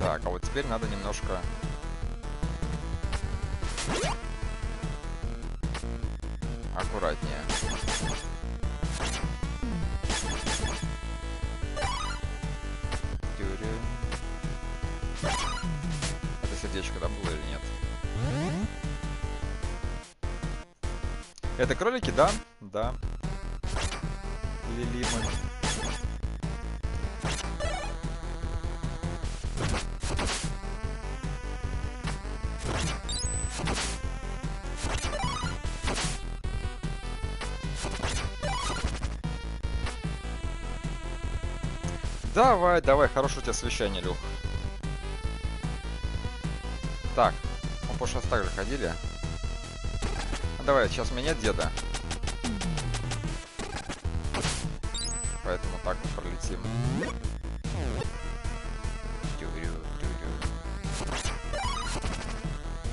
Так, а вот теперь надо немножко... Это кролики, да? Да. Лилимы. Давай, давай, хорошее у тебя освещение, Люх. Так, мы в прошлый раз так же ходили. Давай, сейчас у меня нет деда. Поэтому так вот пролетим.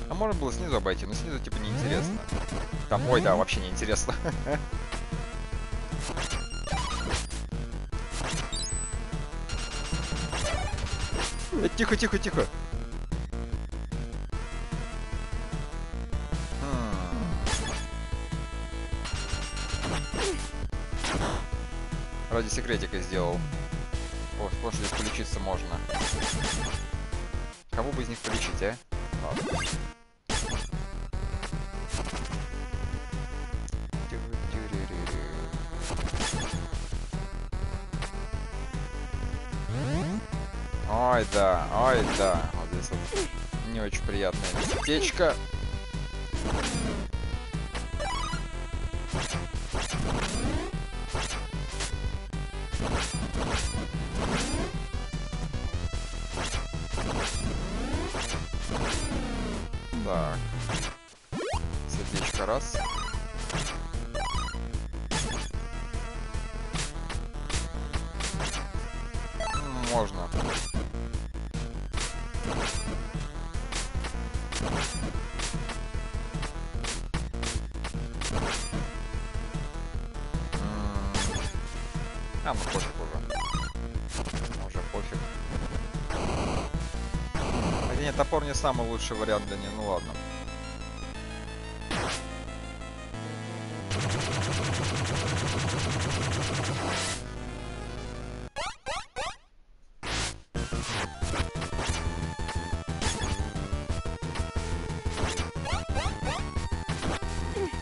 А можно было снизу обойти, но снизу типа неинтересно. Там, ой, да, вообще неинтересно. Тихо, тихо, тихо. Секретика сделал. О, слушай, здесь полечиться можно. Кого бы из них полечить, а? Ладно. Ой, да, ой, да. Вот здесь вот не очень приятная местечко. Самый лучший вариант для нее, ну ладно.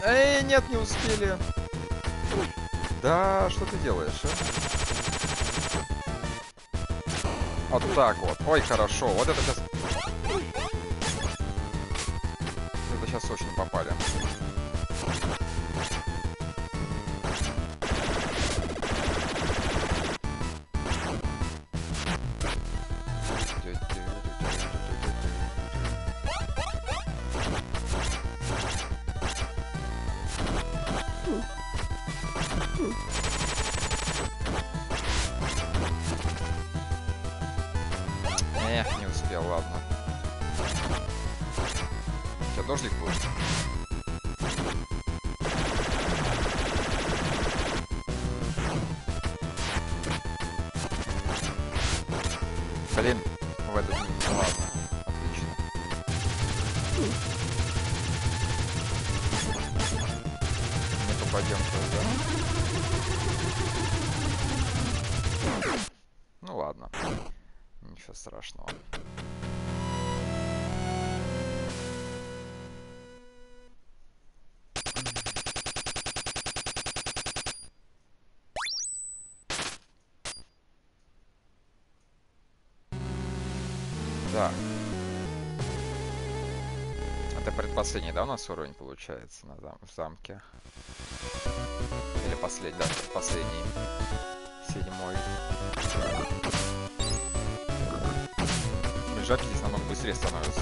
Эй, нет, не успели. Да, что ты делаешь, а? Вот так вот. Ой, хорошо. Вот это сейчас... Очень попали. У нас уровень получается на зам в замке? Или последний, да, последний. Седьмой. Бежать здесь намного быстрее становится.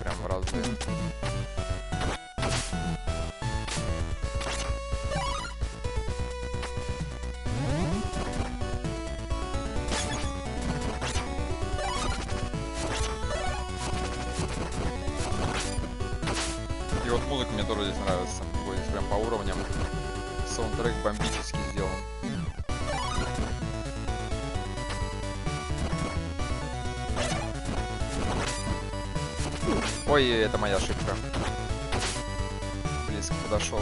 Прям в разы. Саундтрек бомбически сделан. Ой, это моя ошибка. Близко подошел.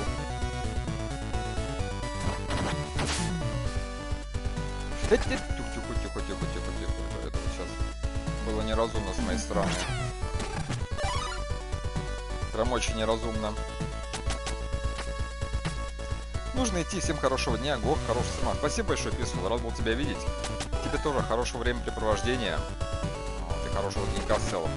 Тихо, тихо, тихо, тихо, тихо, тихо. Это сейчас было неразумно с моей стороны. Прям очень неразумно. Нужно идти. Всем хорошего дня. Гор, хорошего сна. Спасибо большое, Писул. Рад был тебя видеть. Тебе тоже хорошего времяпрепровождения. Вот, и хорошего денька в целом.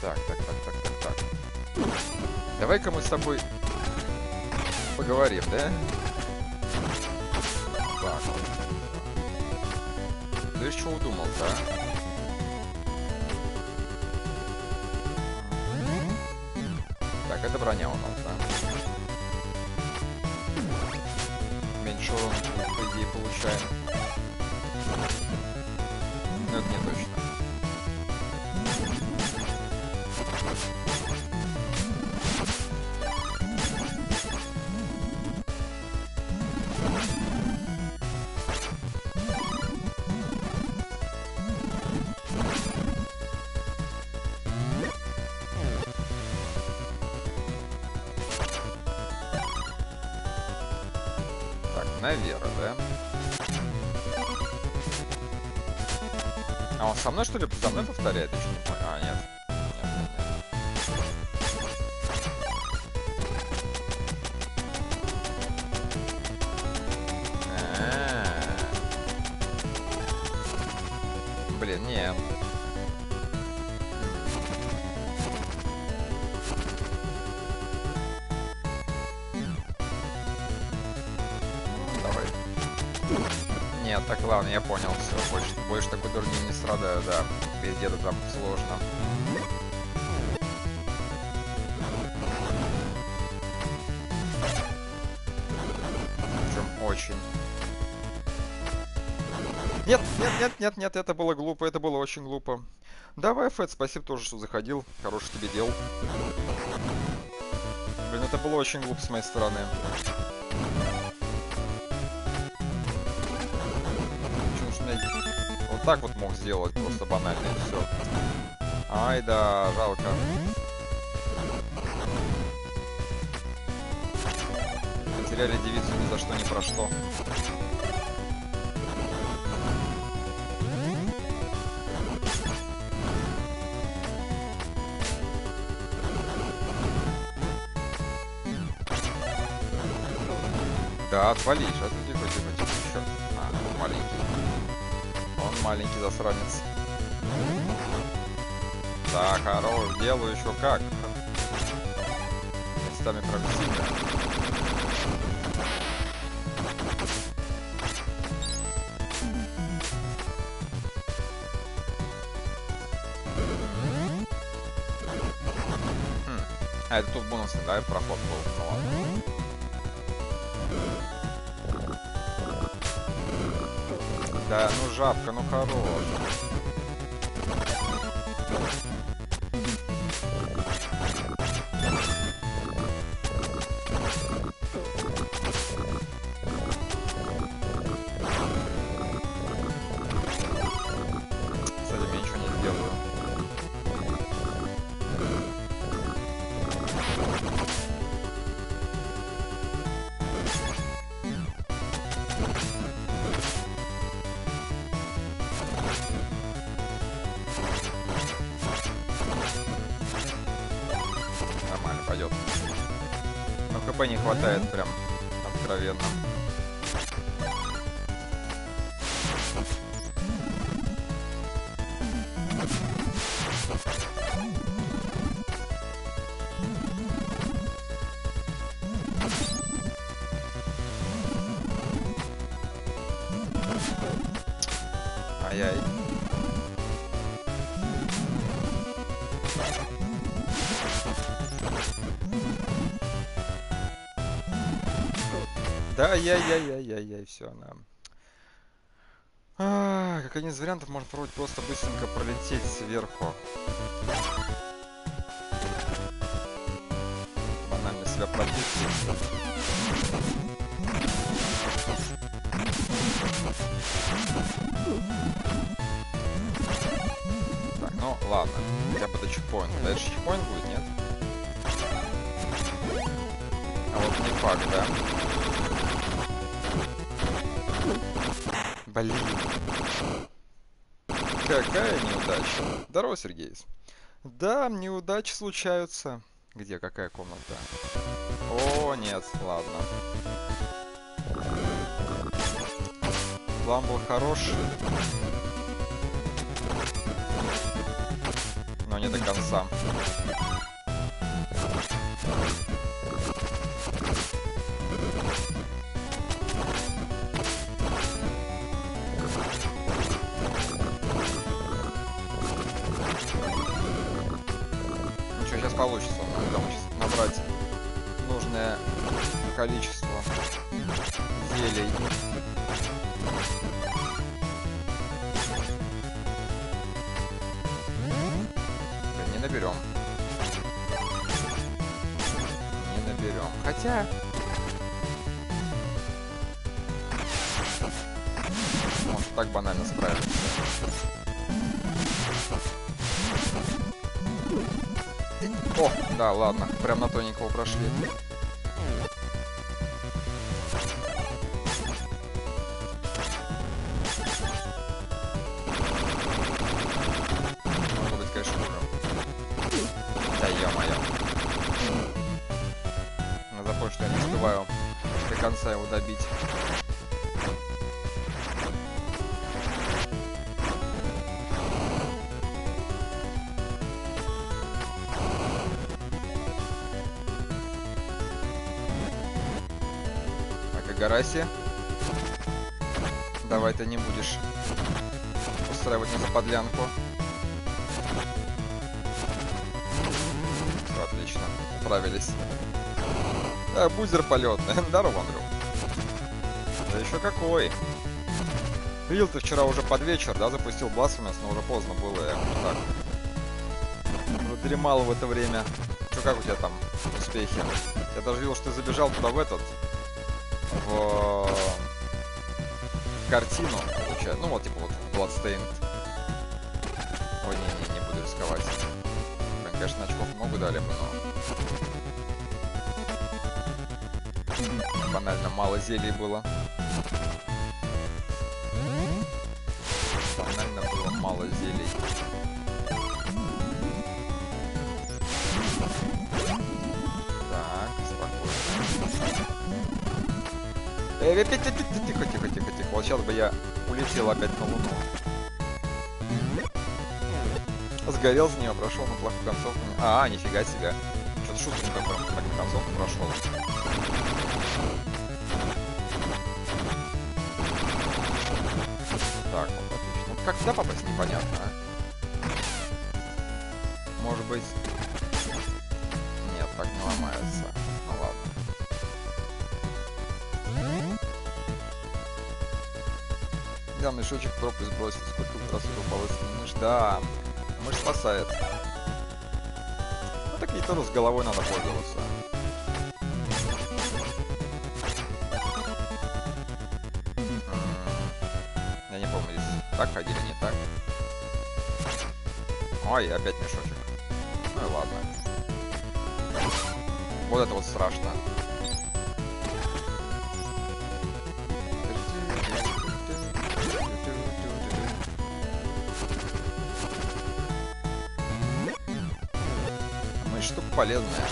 Так, так, так, так, так, так. Давай-ка мы с тобой поговорим, да? Так. Ты что удумал-то, а? Наверх, да? А он со мной, что ли, за мной повторяет? Я. Нет, нет, нет, это было глупо, это было очень глупо. Давай, Фэт, спасибо тоже, что заходил. Хороший тебе дел. Блин, это было очень глупо с моей стороны. Почему ж меня... Вот так вот мог сделать, просто банально, и все. Ай да, жалко. Потеряли девицу ни за что, ни про что. Да, отвали, сейчас тихо, тихо, тихо, черт. А, он маленький. Он маленький засранец. Да, хорош, делаю еще как. Местами прогрессивно. Хм. А, это тут бонусный, да, проход был? Ну ладно. Да, ну жабка, ну хорош. Да, яй-яй-яй-яй-яй, все, да. А, как один из вариантов можно попробовать просто быстренько пролететь сверху. Банально себя пробить. Так, ну ладно, хотя бы до чекпоинта. Дальше чекпоинт будет, нет? А вот не факт, да? Блин. Какая неудача. Здорово, Сергей. Да, неудачи случаются. Где, какая комната? О, нет, ладно. План был хороший. Но не до конца. Получится. Когда набрать нужное количество зелий. Не наберем. Не наберем. Хотя... Может так банально справиться. О, да, ладно, прям на тоненького прошли. Агараси. Давай ты не будешь устраивать мне заподлянку. Все, отлично. Управились. Так, бузер полетный. Здорово, Андрю. Да еще какой. Видел ты вчера уже под вечер, да, запустил Blasphemous, но уже поздно было, я вот так. Уже дремал в это время. Что, как у тебя там успехи? Я даже видел, что ты забежал туда в этот, картину, получается. Ну вот, типа вот Bloodstained. Ой, не-не, не буду рисковать. Блин, конечно, очков много дали бы, но... Банально мало зелий было. Банально было мало зелий. Так, спокойно. Э, сейчас бы я улетел опять на Луну. Сгорел за нее, прошел на плохую концовку. А, нифига себе. Что-то шутку такой на концовку прошел. Так, вот отлично. Как туда попасть, непонятно, а? Может быть... мешочек пропасть бросил, сколько раз упал из мышь. Да, мышь спасает. Ну так и тоже с головой надо пользоваться. Я не помню, здесь так ходили, не так. Ой, опять мешочек. Ну и ладно. Вот это вот страшно. Полезная.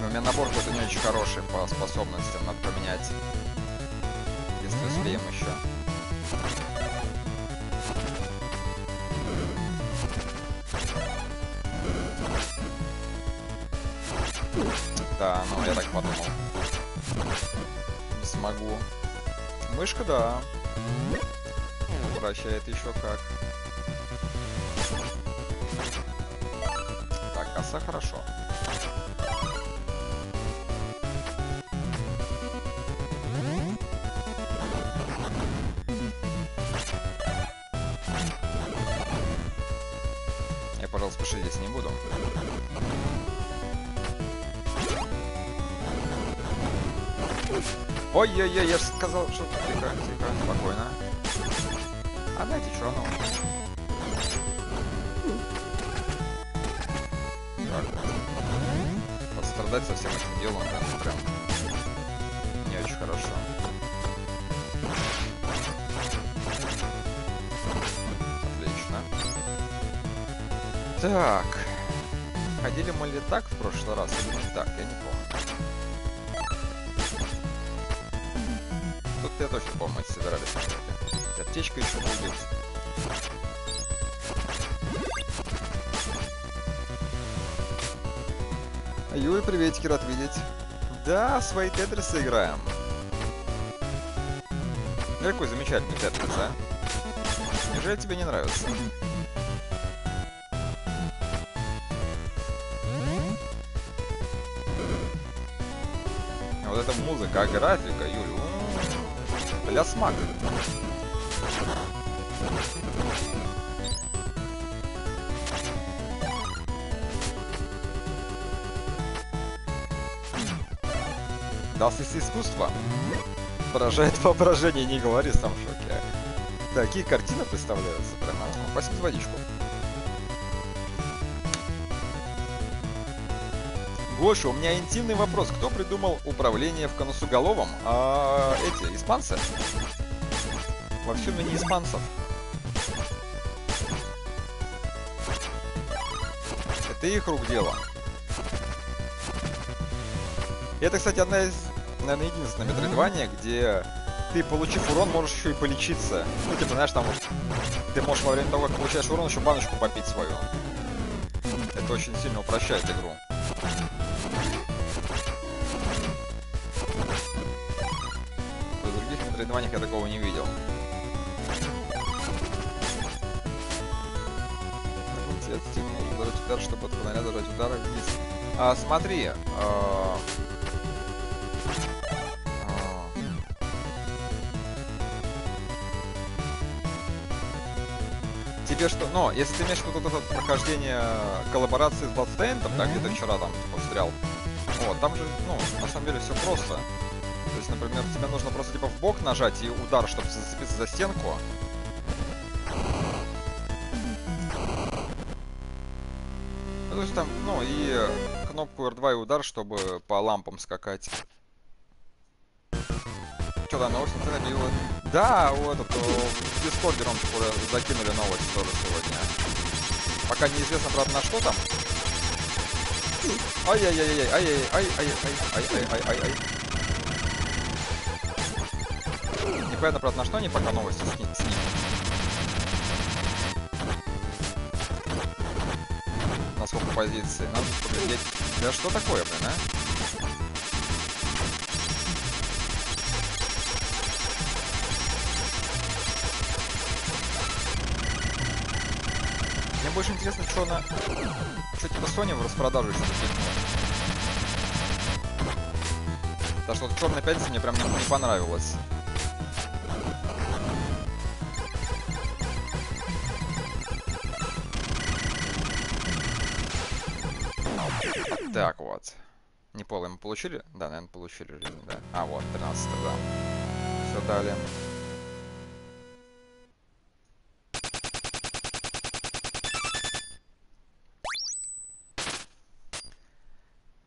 У меня набор какой-то не очень хороший по способностям, надо поменять. Если успеем еще. Да, ну я так подумал. Не смогу. Мышка, да. Вращает еще как. Коса хорошо. Я, пожалуйста, спешить здесь не буду. Ой-ой-ой, я же сказал, что тихо, Пострадать со всем этим делом прям, прям не очень хорошо. Отлично. Так. Ходили мы ли так в прошлый раз или не так, я не помню. Тут я точно помню, собирались. Аптечка еще будет. Юй, приветики, рад видеть. Да, свои тетрисы играем. Какой замечательный тетрис, а? Неужели тебе не нравится? Вот эта музыка, а графика, Юль. Бля, Даст искусство. Поражает воображение, не говори, сам в шоке. Такие картины представляются прямо. Спасибо водичку. Гоша, у меня интимный вопрос. Кто придумал управление в Конусуголовом? А, эти, испанцы? Во всем не испанцев. Это их рук дело. Это, кстати, одна из, наверное, единственное метроидвания, где ты, получив урон, можешь еще и полечиться. Ну, типа, знаешь, там вот ты можешь во время того, как получаешь урон, еще баночку попить свою. Это очень сильно упрощает игру. В других метроидваниях я такого не видел. Отец, нужно удар, чтобы от фонаря зажать удары вниз. А, смотри, а... тебе что... Но, если ты имеешь вот это прохождение коллаборации с Bloodstained, да, где ты вчера там типа, встрял, вот, там же, ну, на самом деле все просто. То есть, например, тебе нужно просто типа в бок нажать и удар, чтобы зацепиться за стенку. Ну, то есть там, ну, и кнопку R2 и удар, чтобы по лампам скакать. Новости ты набила? Да, вот это, в Дискорде Ром закинули новость тоже сегодня. Пока неизвестно, правда, на что там. Ай-яй-яй-яй, ай-яй-яй-ай-яй-яй-ай-ай-ай-ай. Непонятно, правда, на что они пока новости снимут. На сколько позиций. Надо поглядеть. Да что такое, блин, а? Больше интересно, что на... Что типа Sony в распродажу еще запихнул. Так что вот Черная Пятница мне прям не, не понравилась. Так вот. Не полы мы получили? Да, наверное, получили да. А, вот, 13 да. Все далее.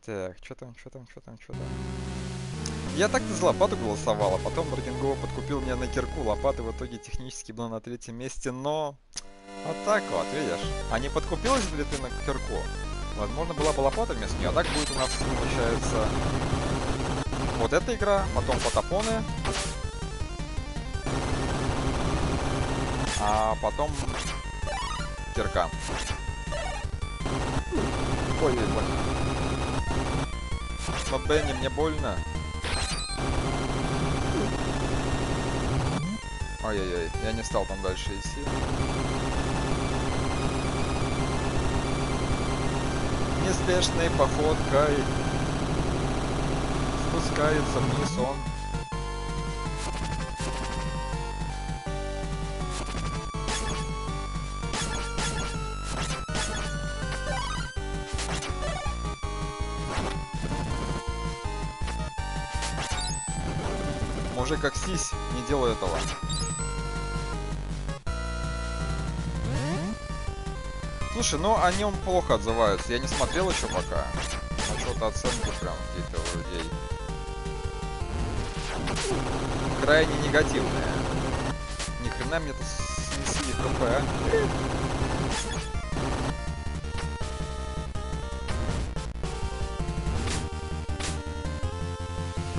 Так, что там, что там, что там, что там. Я так-то за лопату голосовал, а потом Брагингова подкупил меня на кирку. Лопаты в итоге технически была на третьем месте, но... Вот так вот, видишь. А не подкупилась ли ты на кирку? Возможно, была бы лопата вместо нее. А так будет у нас, получается, вот эта игра, потом потопоны. А потом кирка. Ой, больно. Но Бенни, мне больно. Ой-ой-ой, я не стал там дальше идти. Неспешной походкой спускается вниз он. Мужик как сись, не делай этого. Слушай, ну они он плохо отзываются. Я не смотрел еще пока. Но что-то оценки прям какие-то у людей. Крайне негативные. Ни хрена мне тут снесли КП. А.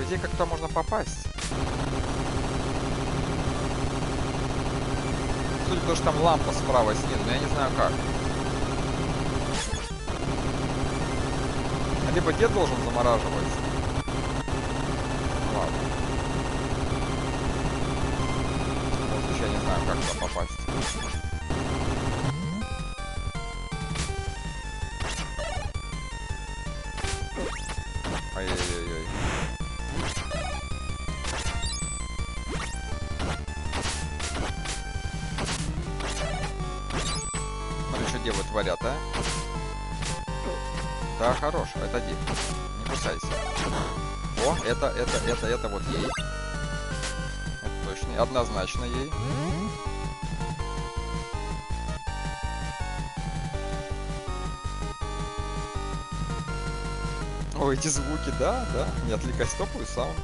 Идее, как-то можно попасть. Тому, что там лампа справа снизу, но я не знаю как. Либо дед должен замораживать. Ладно. Может, еще не знаю, как туда попасть. Это, это, это, вот ей. Это точно, однозначно ей. О, эти звуки, да, да. Не отвлекайся, топовый саунд.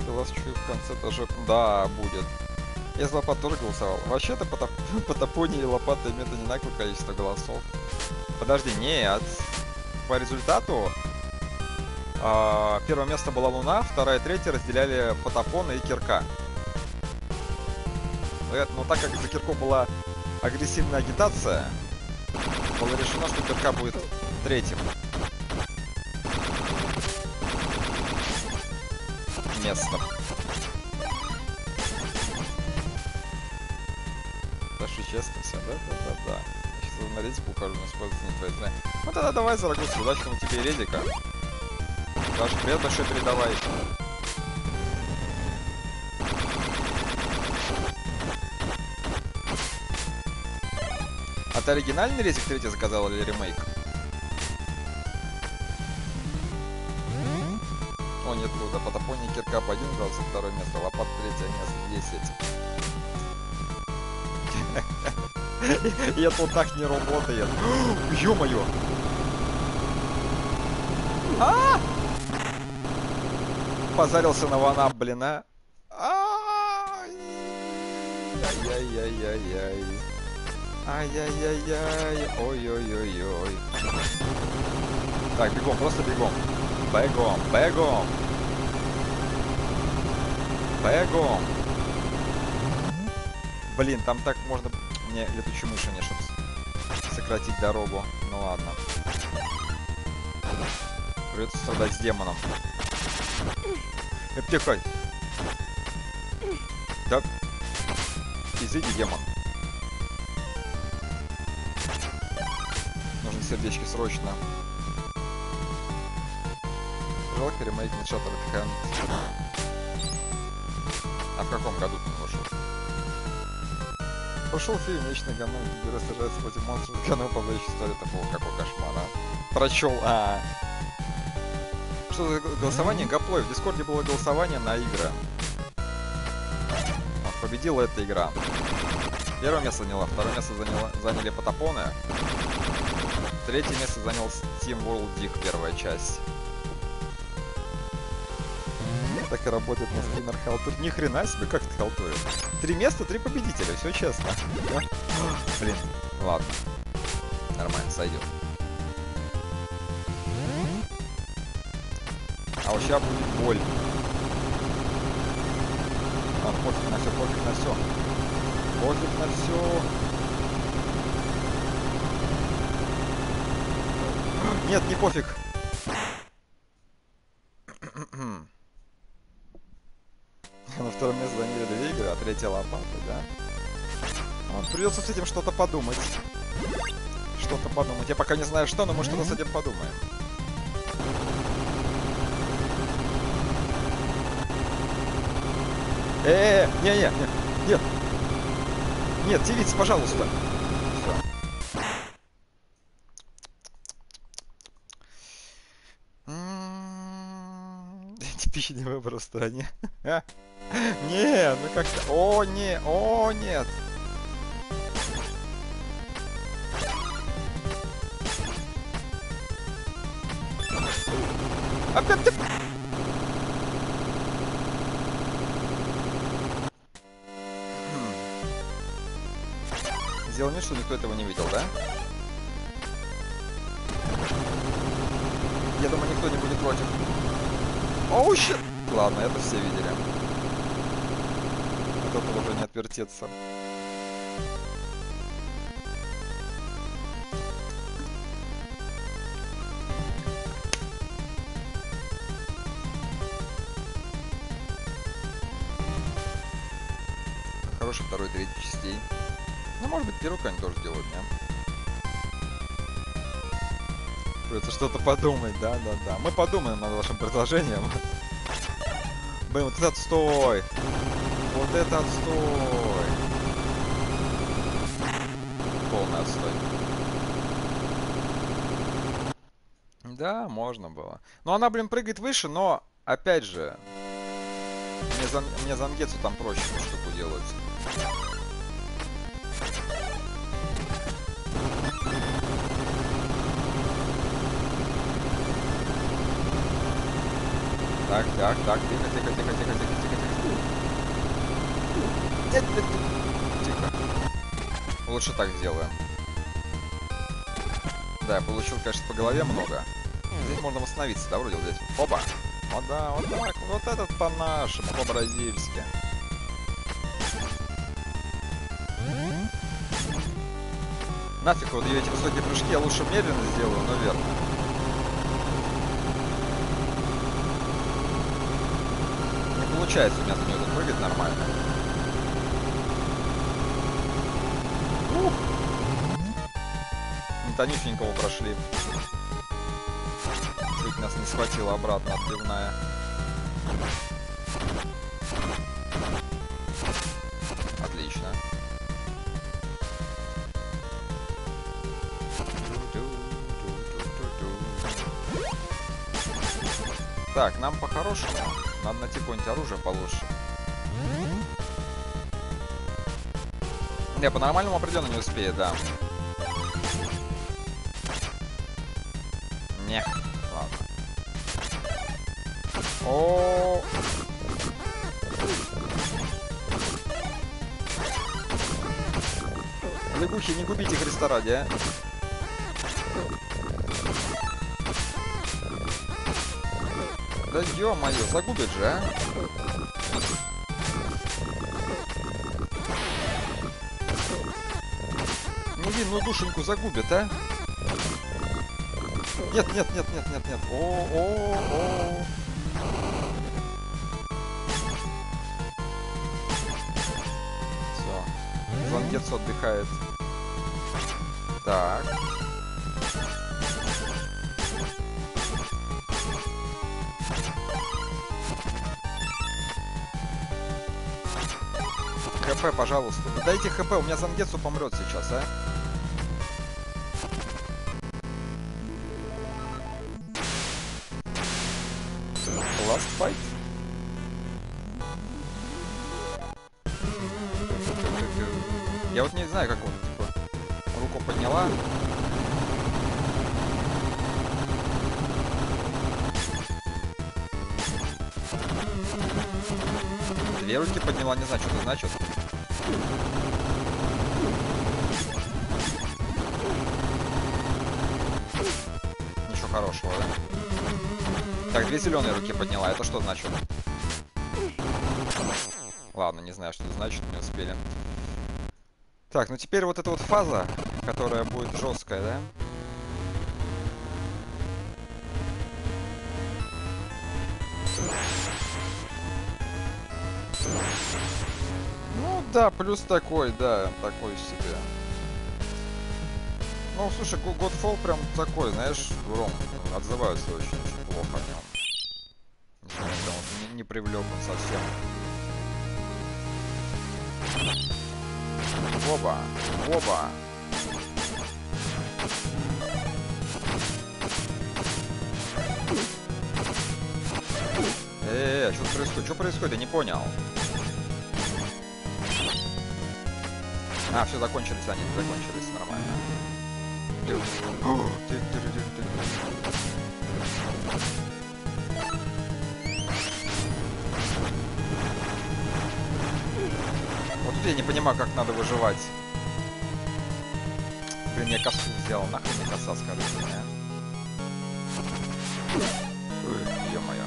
Ты вас чую в конце тоже. Да, будет. Я за лопат тоже голосовал. Вообще-то по, топ... по топоне и лопата имеют одинаковое количество голосов. Подожди, нет. По результату первое место была Луна, второе и третье разделяли Потапона и Кирка. Но так как за Кирку была агрессивная агитация, было решено, что Кирка будет третьим. Местом. Даже честно все, да? Да-да-да на редику ухожу, на использование твоей знания. Ну тогда давай, Зарагус, удачного тебе редика. Даже привет большой передавай. А ты оригинальный резик третий заказал или ремейк? О, нет, труда. Потопоний киркап 1 градус, второе место. Лопат третье место 10. И это вот так не работает. Ё-моё! А! Позарился на ванап, блин, а? Ай! Ай-яй-яй-яй-яй. Ай-яй-яй-яй. Ой-ой-ой-ой. Так, бегом, просто бегом. Бегом, бегом. Бегом. Блин, там так можно мне летучую мышь не чтобы сократить дорогу. Ну ладно. Придется страдать с демоном. Тихо. Да. Изыди, демон. Нужны сердечки срочно. Жалко ремейк Shattered Hand. А в каком году он вышел? Пошел фильм Вечный Гану, где сражается против монстров. Гану повлечь историю такого, какой кошмар, а? Прочел, а. Что голосование? Гаплой. В Дискорде было голосование на игры. Вот, победила эта игра. Первое место заняла, второе место заняла, заняли Потапоны. Третье место занял Steam World Dig, первая часть. Так и работает на стример Халтур. Ни хрена себе, как это халтует. Три места, три победителя, все честно. Блин, ладно. Нормально, сойдет. А вот сейчас будет боль. Ладно, пофиг на все, пофиг на все. Пофиг на все. Нет, не пофиг. На втором месте заняли две игры, а третья лопата, да? Вот, придется с этим что-то подумать. Что-то подумать. Я пока не знаю что, но мы что-то с этим подумаем. Э, -э, не, не, нет, нет, нет, девица, пожалуйста. Все. Типичный выбор в стране. Не, ну как-то... О, не, о, нет. Опять ты... Сделал вид, что никто этого не видел, да? Я думаю, никто не будет против. Оу, щит! Ладно, это все видели. От этого уже не отвертеться. Хороший второй, третий может быть, первую они тоже делают, не? Придется что-то подумать, да, да, да. Мы подумаем над вашим предложением. Блин, вот это отстой! Вот это отстой! Полный отстой. Да, можно было. Но она, блин, прыгает выше, но, опять же, мне, зан... мне Зангетсу там проще штуку делать. Так, так, так, тихо, тихо, тихо, тихо, тихо, тихо, тихо. Тихо. Лучше так сделаем. Да, я получил, конечно, по голове много. Здесь можно восстановиться, да, вроде вот здесь. Опа! Вот да, вот так, вот этот по-нашему, по-бразильски. Нафиг вот эти высокие прыжки, я лучше медленно сделаю, но верно. получается у меня с него прыгать нормально. Ух. Тонюсенького прошли. Чуть нас не схватила обратно отливная. Отлично. Так, нам по-хорошему надо найти какое-нибудь оружие получше. Не, по-нормальному определенно не успеет, да. Не, ладно. О, Лягухи, не губите Христа ради, а. Да ё-моё, загубит же, а? Невинную душеньку загубит, а? Нет, нет, нет, нет, нет, нет. О, о, о. Все. Звонкец отдыхает. Так. ХП, пожалуйста. Да дайте ХП, у меня Зангетсу помрет сейчас, а? Last fight? Я вот не знаю, как он, типа, руку подняла. Две руки подняла, не знаю, что это значит. Зеленые руки подняла. Это что значит? Ладно, не знаю, что это значит, не успели. Так, ну теперь вот эта вот фаза, которая будет жесткая, да? Ну да, плюс такой, да, такой себе. Ну, слушай, Go- Godfall прям такой, знаешь, Ром, отзываются очень-очень плохо о нем. Не знаю, прям вот не, не привлек он совсем. Оба, оба. Э, что происходит? Что происходит? Я не понял. А, все, закончились они, закончились, нормально. Я не понимаю, как надо выживать. Блин, я косу сделал, нахуй мне коса, скажите, а? Ой, ё-моё.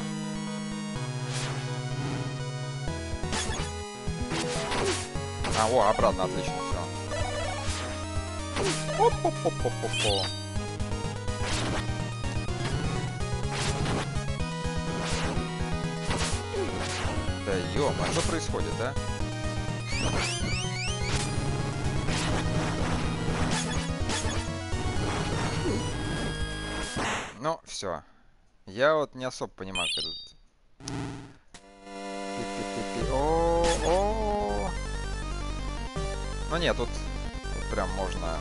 А, о, обратно, отлично, все. Оп-оп-оп-оп-оп-оп. Да ё что происходит, а? Ну, все. Я вот не особо понимаю, как этот... Пи-пи-пи-пи. О, о. Ну нет, тут, тут прям можно...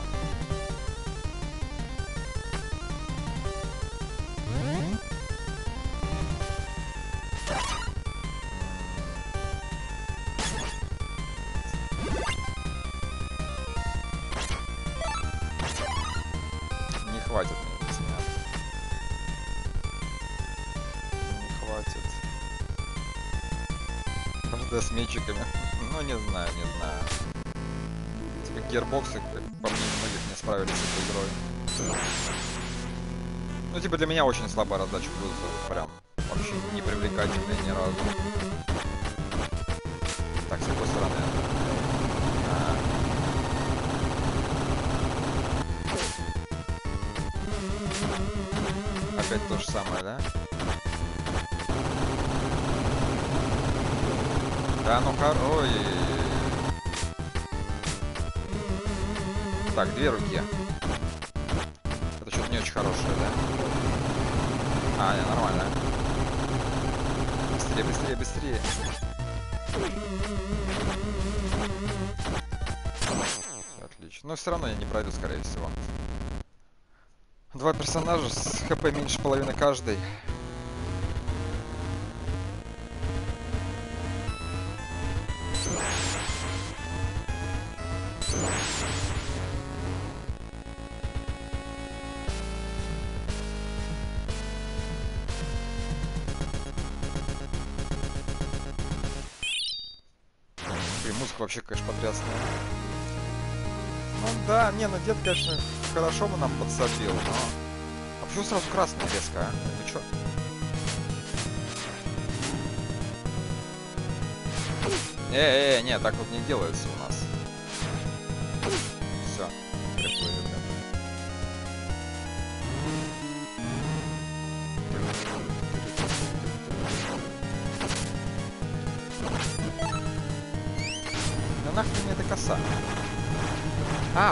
гербоксы, как по мне, многих не справились с этой игрой. Ну, типа, для меня очень слабая раздача плюсов. Прям вообще не привлекательная ни разу. Две руки. Это что-то не очень хорошее, да? А, не, нормально. Быстрее, быстрее, быстрее. Отлично. Но все равно я не пройду, скорее всего. Два персонажа с хп меньше половины каждый. Вообще, конечно, потрясная. Ну да, не, ну дед, конечно, хорошо бы нам подсобил, но... А почему сразу красная резко, а? Вы чё? Э, э, не, так вот не делается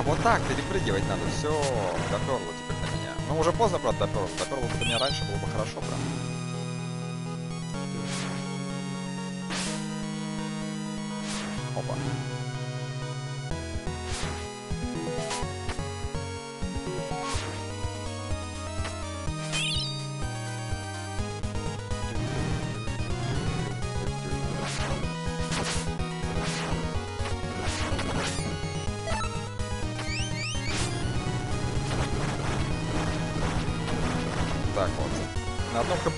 Вот так, перепрыгивать надо. Все, доперло теперь на меня. Ну, уже поздно, брат, доперло. Доперло бы до меня раньше, было бы хорошо, брат. Опа.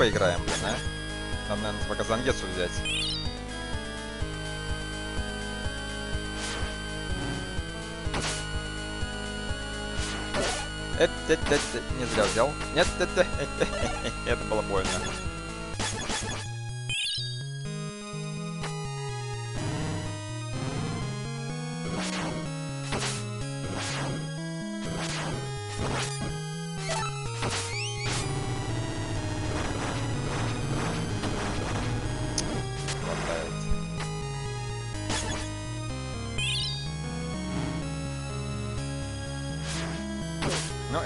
На одном хп играем, блин, а? Надо, наверное, пока Зангетсу взять. Эт, эт, эт, эт, не зря взял. Нет, эт, эт, эт, эт, это было больно.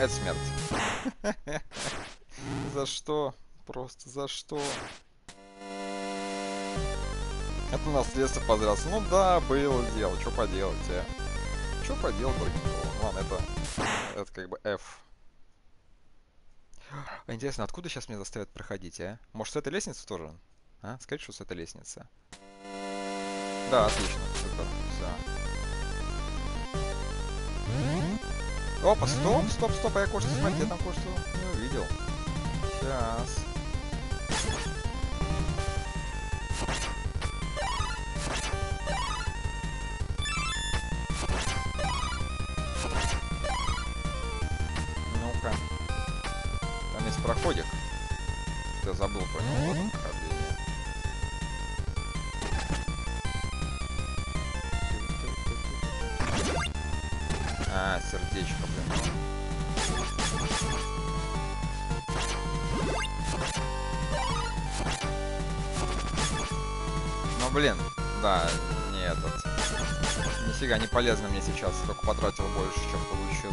Ну, это смерть. За что? Просто за что? Это наследство подрался. Ну да, было дело. Что поделать, а? Что поделать, Бракенбол? Ладно, это... Это как бы F. А Интересно, откуда сейчас меня заставят проходить, а? Может, с этой лестницы тоже? А? Скажите, что с этой лестницы. Да, отлично, супер, все. Опа, стоп, стоп, стоп, а я кое-что, смотрите, я там кое-что не увидел. Сейчас. Ну-ка. Там есть проходик. Я забыл про него. Вот прохождение. А, сердечко, блин, да, не этот. Нифига не полезно мне сейчас, только потратил больше, чем получил.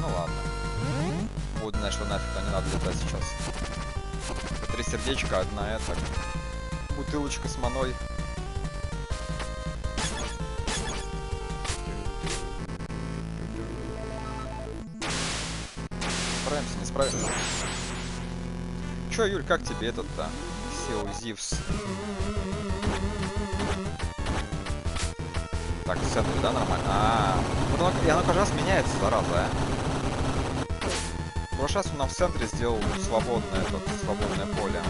Ну ладно. Буду знать, что нафиг не надо летать сейчас. Три сердечка, одна это. Бутылочка с маной. Справимся, не справимся. Чё, Юль, как тебе этот-то? Сео Зивс. Так, в центре, да, нормально? А, -а, -а. Вот оно, и оно каждый раз меняется, зараза, а. В прошлый раз он нам в центре сделал свободное, этот, свободное поле.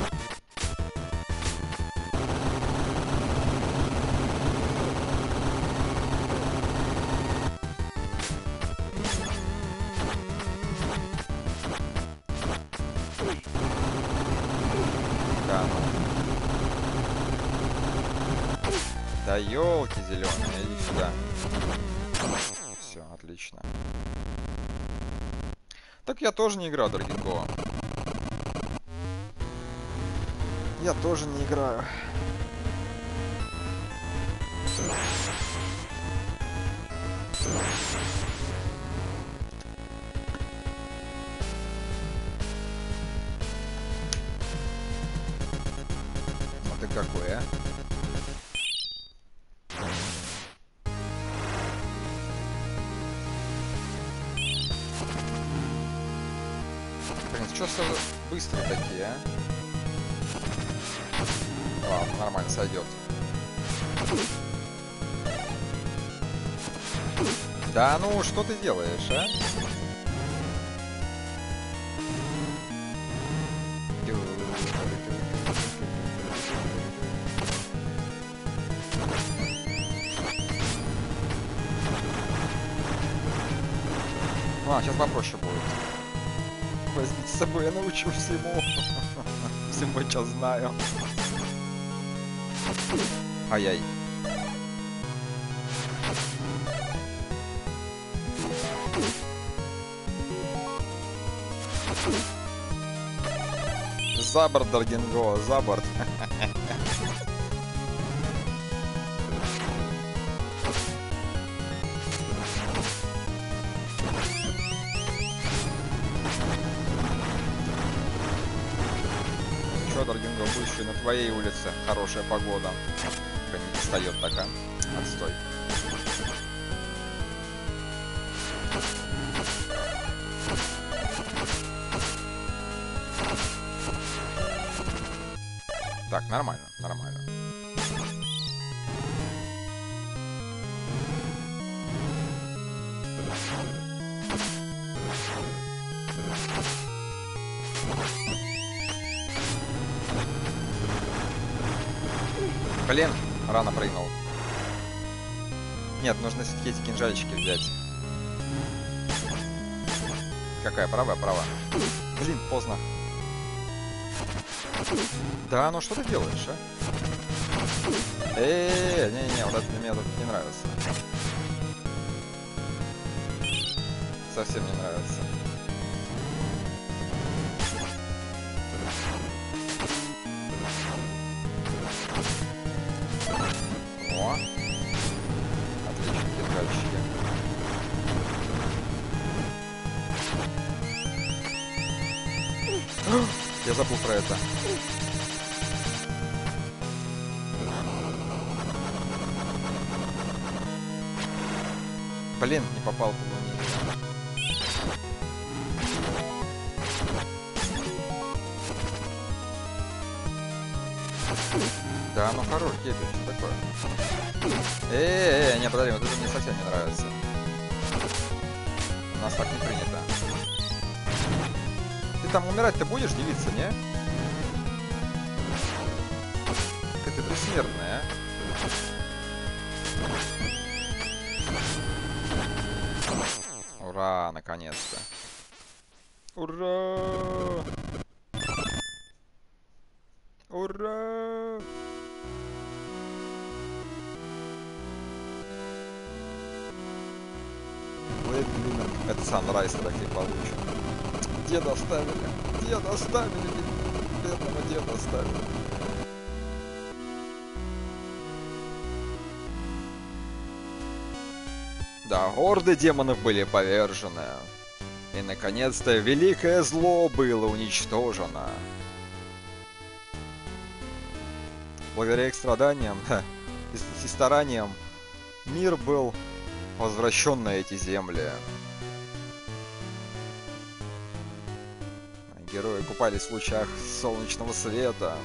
Я тоже не играю, Драгенго. Я тоже не играю. Ладно, нормально, сойдет. Да ну, что ты делаешь, а? А, сейчас попроще будет. Возьмите с собой, я научу всему. Всему сейчас знаю. Ай-яй. За борт, Даргинго, за борт. улице хорошая погода. Не достает так, а? Отстой. Рано прыгнул. Нет, нужно все-таки эти кинжальчики взять. Какая, правая, правая? Блин, поздно. Да, ну что ты делаешь, а? Эээ, не-не-не, вот это мне не нравится. Совсем не нравится. Забыл про это. Блин, не попал по луне. Да, ну хорош, Гебель, что такое? Э, э, не, подожди, вот это мне совсем не нравится. У нас так не принято. Ты там умирать-то будешь, девица, не? Как ты бессмертная, а? Ура, наконец-то. Ура! Орды демонов были повержены. И, наконец-то, великое зло было уничтожено. Благодаря их страданиям и стараниям мир был возвращен на эти земли. Герои купались в лучах солнечного света,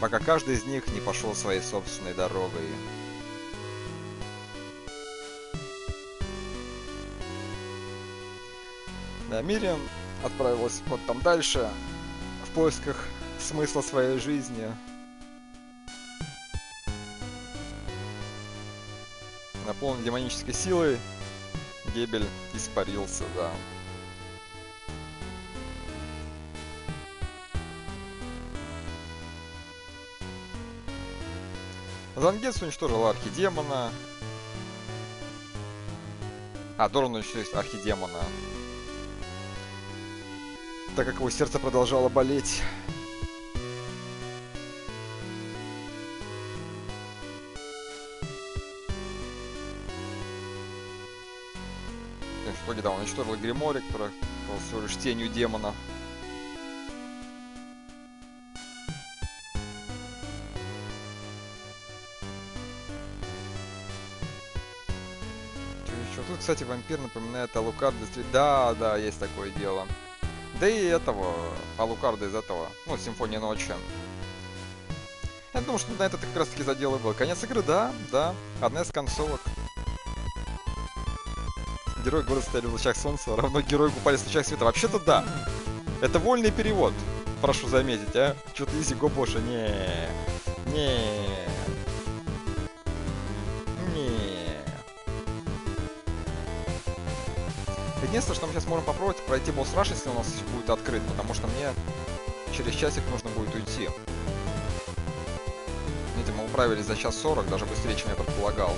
пока каждый из них не пошел своей собственной дорогой. Да, Мириам отправилась вот там дальше, в поисках смысла своей жизни. Наполнен демонической силой, Гебель испарился, да. Зангетс уничтожил архидемона. А, Дорн уничтожил архидемона. Так как его сердце продолжало болеть. В итоге, да, он уничтожил Гримори, который был всего лишь тенью демона. Тут, кстати, вампир напоминает Алукард. Да, да, есть такое дело. Да и этого, Алукарда из этого, ну, Симфония ночи. Я думаю, что на это как раз таки задел и. Конец игры, да, да. Одна из концовок. Герой города стояли в лучах солнца, равно герой купались в лучах света. Вообще-то да. Это вольный перевод. Прошу заметить, а? Что-то изи го Боша. Не. Не. Единственное, что мы сейчас можем попробовать пройти босс раш, если у нас будет открыт, потому что мне через часик нужно будет уйти. Видите, мы управились за час 40, даже быстрее, чем я предполагал.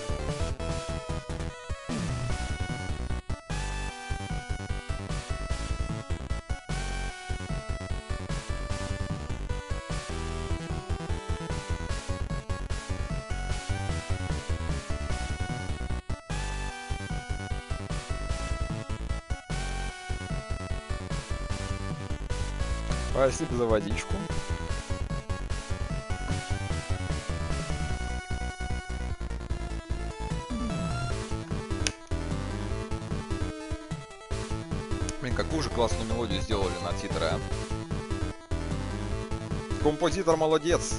Спасибо за водичку. Блин, какую же классную мелодию сделали на титры. Композитор молодец.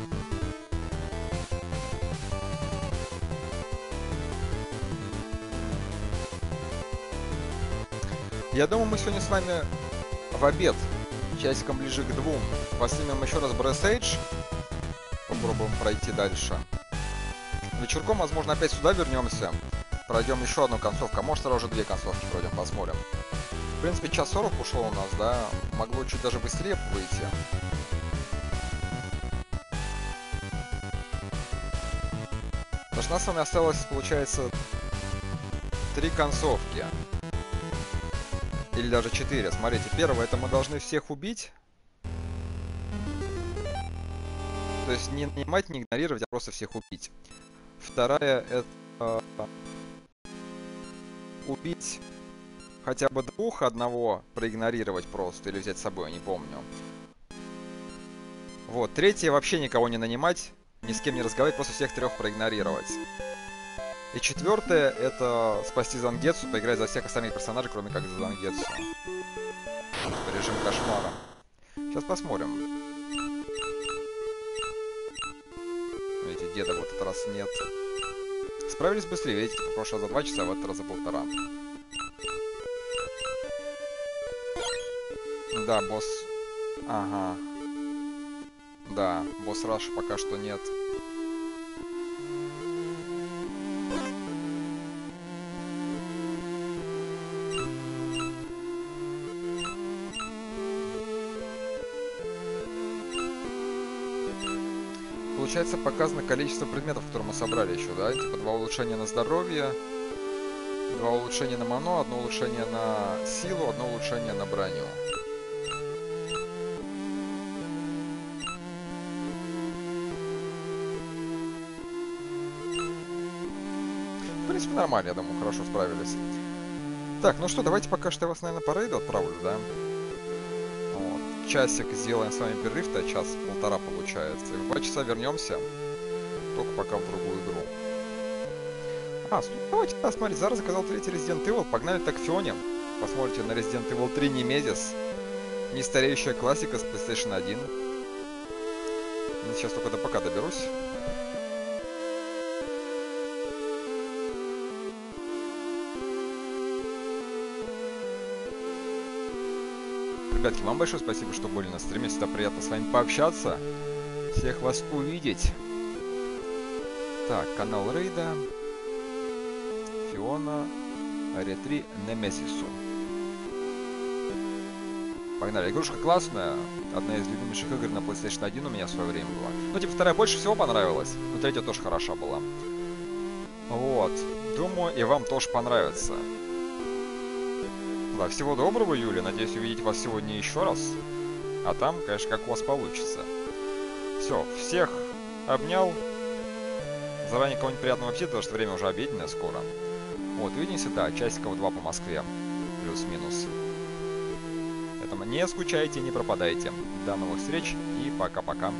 Я думаю, мы сегодня с вами в обед часиком ближе к двум. Поснимем еще раз Age. Попробуем пройти дальше. Вечерком, возможно, опять сюда вернемся. Пройдем еще одну концовку. А может, сразу уже две концовки пройдем, посмотрим. В принципе, час 40 ушло у нас, да? Могло чуть даже быстрее выйти. Потому что у нас с вами осталось, получается, три концовки. Или даже 4. Смотрите, первое, это мы должны всех убить. То есть не нанимать, не игнорировать, а просто всех убить. Вторая, это э, убить хотя бы двух, одного проигнорировать просто, или взять с собой, я не помню. Вот, третье, вообще никого не нанимать, ни с кем не разговаривать, просто всех трех проигнорировать. И четвертое это спасти Зангетсу, поиграть за всех остальных персонажей, кроме как за Зангетсу. Режим кошмара. Сейчас посмотрим. Видите, деда в этот раз нет. Справились быстрее, видите, в прошлый раз за два часа, а в этот раз за полтора. Да, босс... Ага. Да, босс Раш пока что нет. Получается показано количество предметов, которые мы собрали еще, да? Типа два улучшения на здоровье, два улучшения на мано, одно улучшение на силу, одно улучшение на броню. В принципе, нормально, я думаю, хорошо справились. Так, ну что, давайте пока что я вас, наверное, по рейду отправлю, да? Часик сделаем с вами перерыв-то, час-полтора получается. И в два часа вернемся, только пока в другую игру. А, давайте, да, смотри, зараз заказал третий Resident Evil, погнали так Фионе. Посмотрите на Resident Evil 3 Немезис. Не стареющая классика с PlayStation 1. Сейчас только до пока доберусь. Ребятки, вам большое спасибо, что были на стриме. Всегда приятно с вами пообщаться. Всех вас увидеть. Так, канал Рейда. Фиона. Ретри Немесису. Погнали. Игрушка классная. Одна из любимейших игр на PlayStation 1 у меня в свое время была. Ну, типа, вторая больше всего понравилась. Но третья тоже хороша была. Вот. Думаю, и вам тоже понравится. Да, всего доброго, Юля. Надеюсь увидеть вас сегодня еще раз. А там, конечно, как у вас получится. Все, всех обнял. Заранее кого-нибудь приятного аппетита, потому что время уже обеденное скоро. Вот, увидимся, да, часиков два по Москве. Плюс-минус. Поэтому не скучайте, не пропадайте. До новых встреч и пока-пока.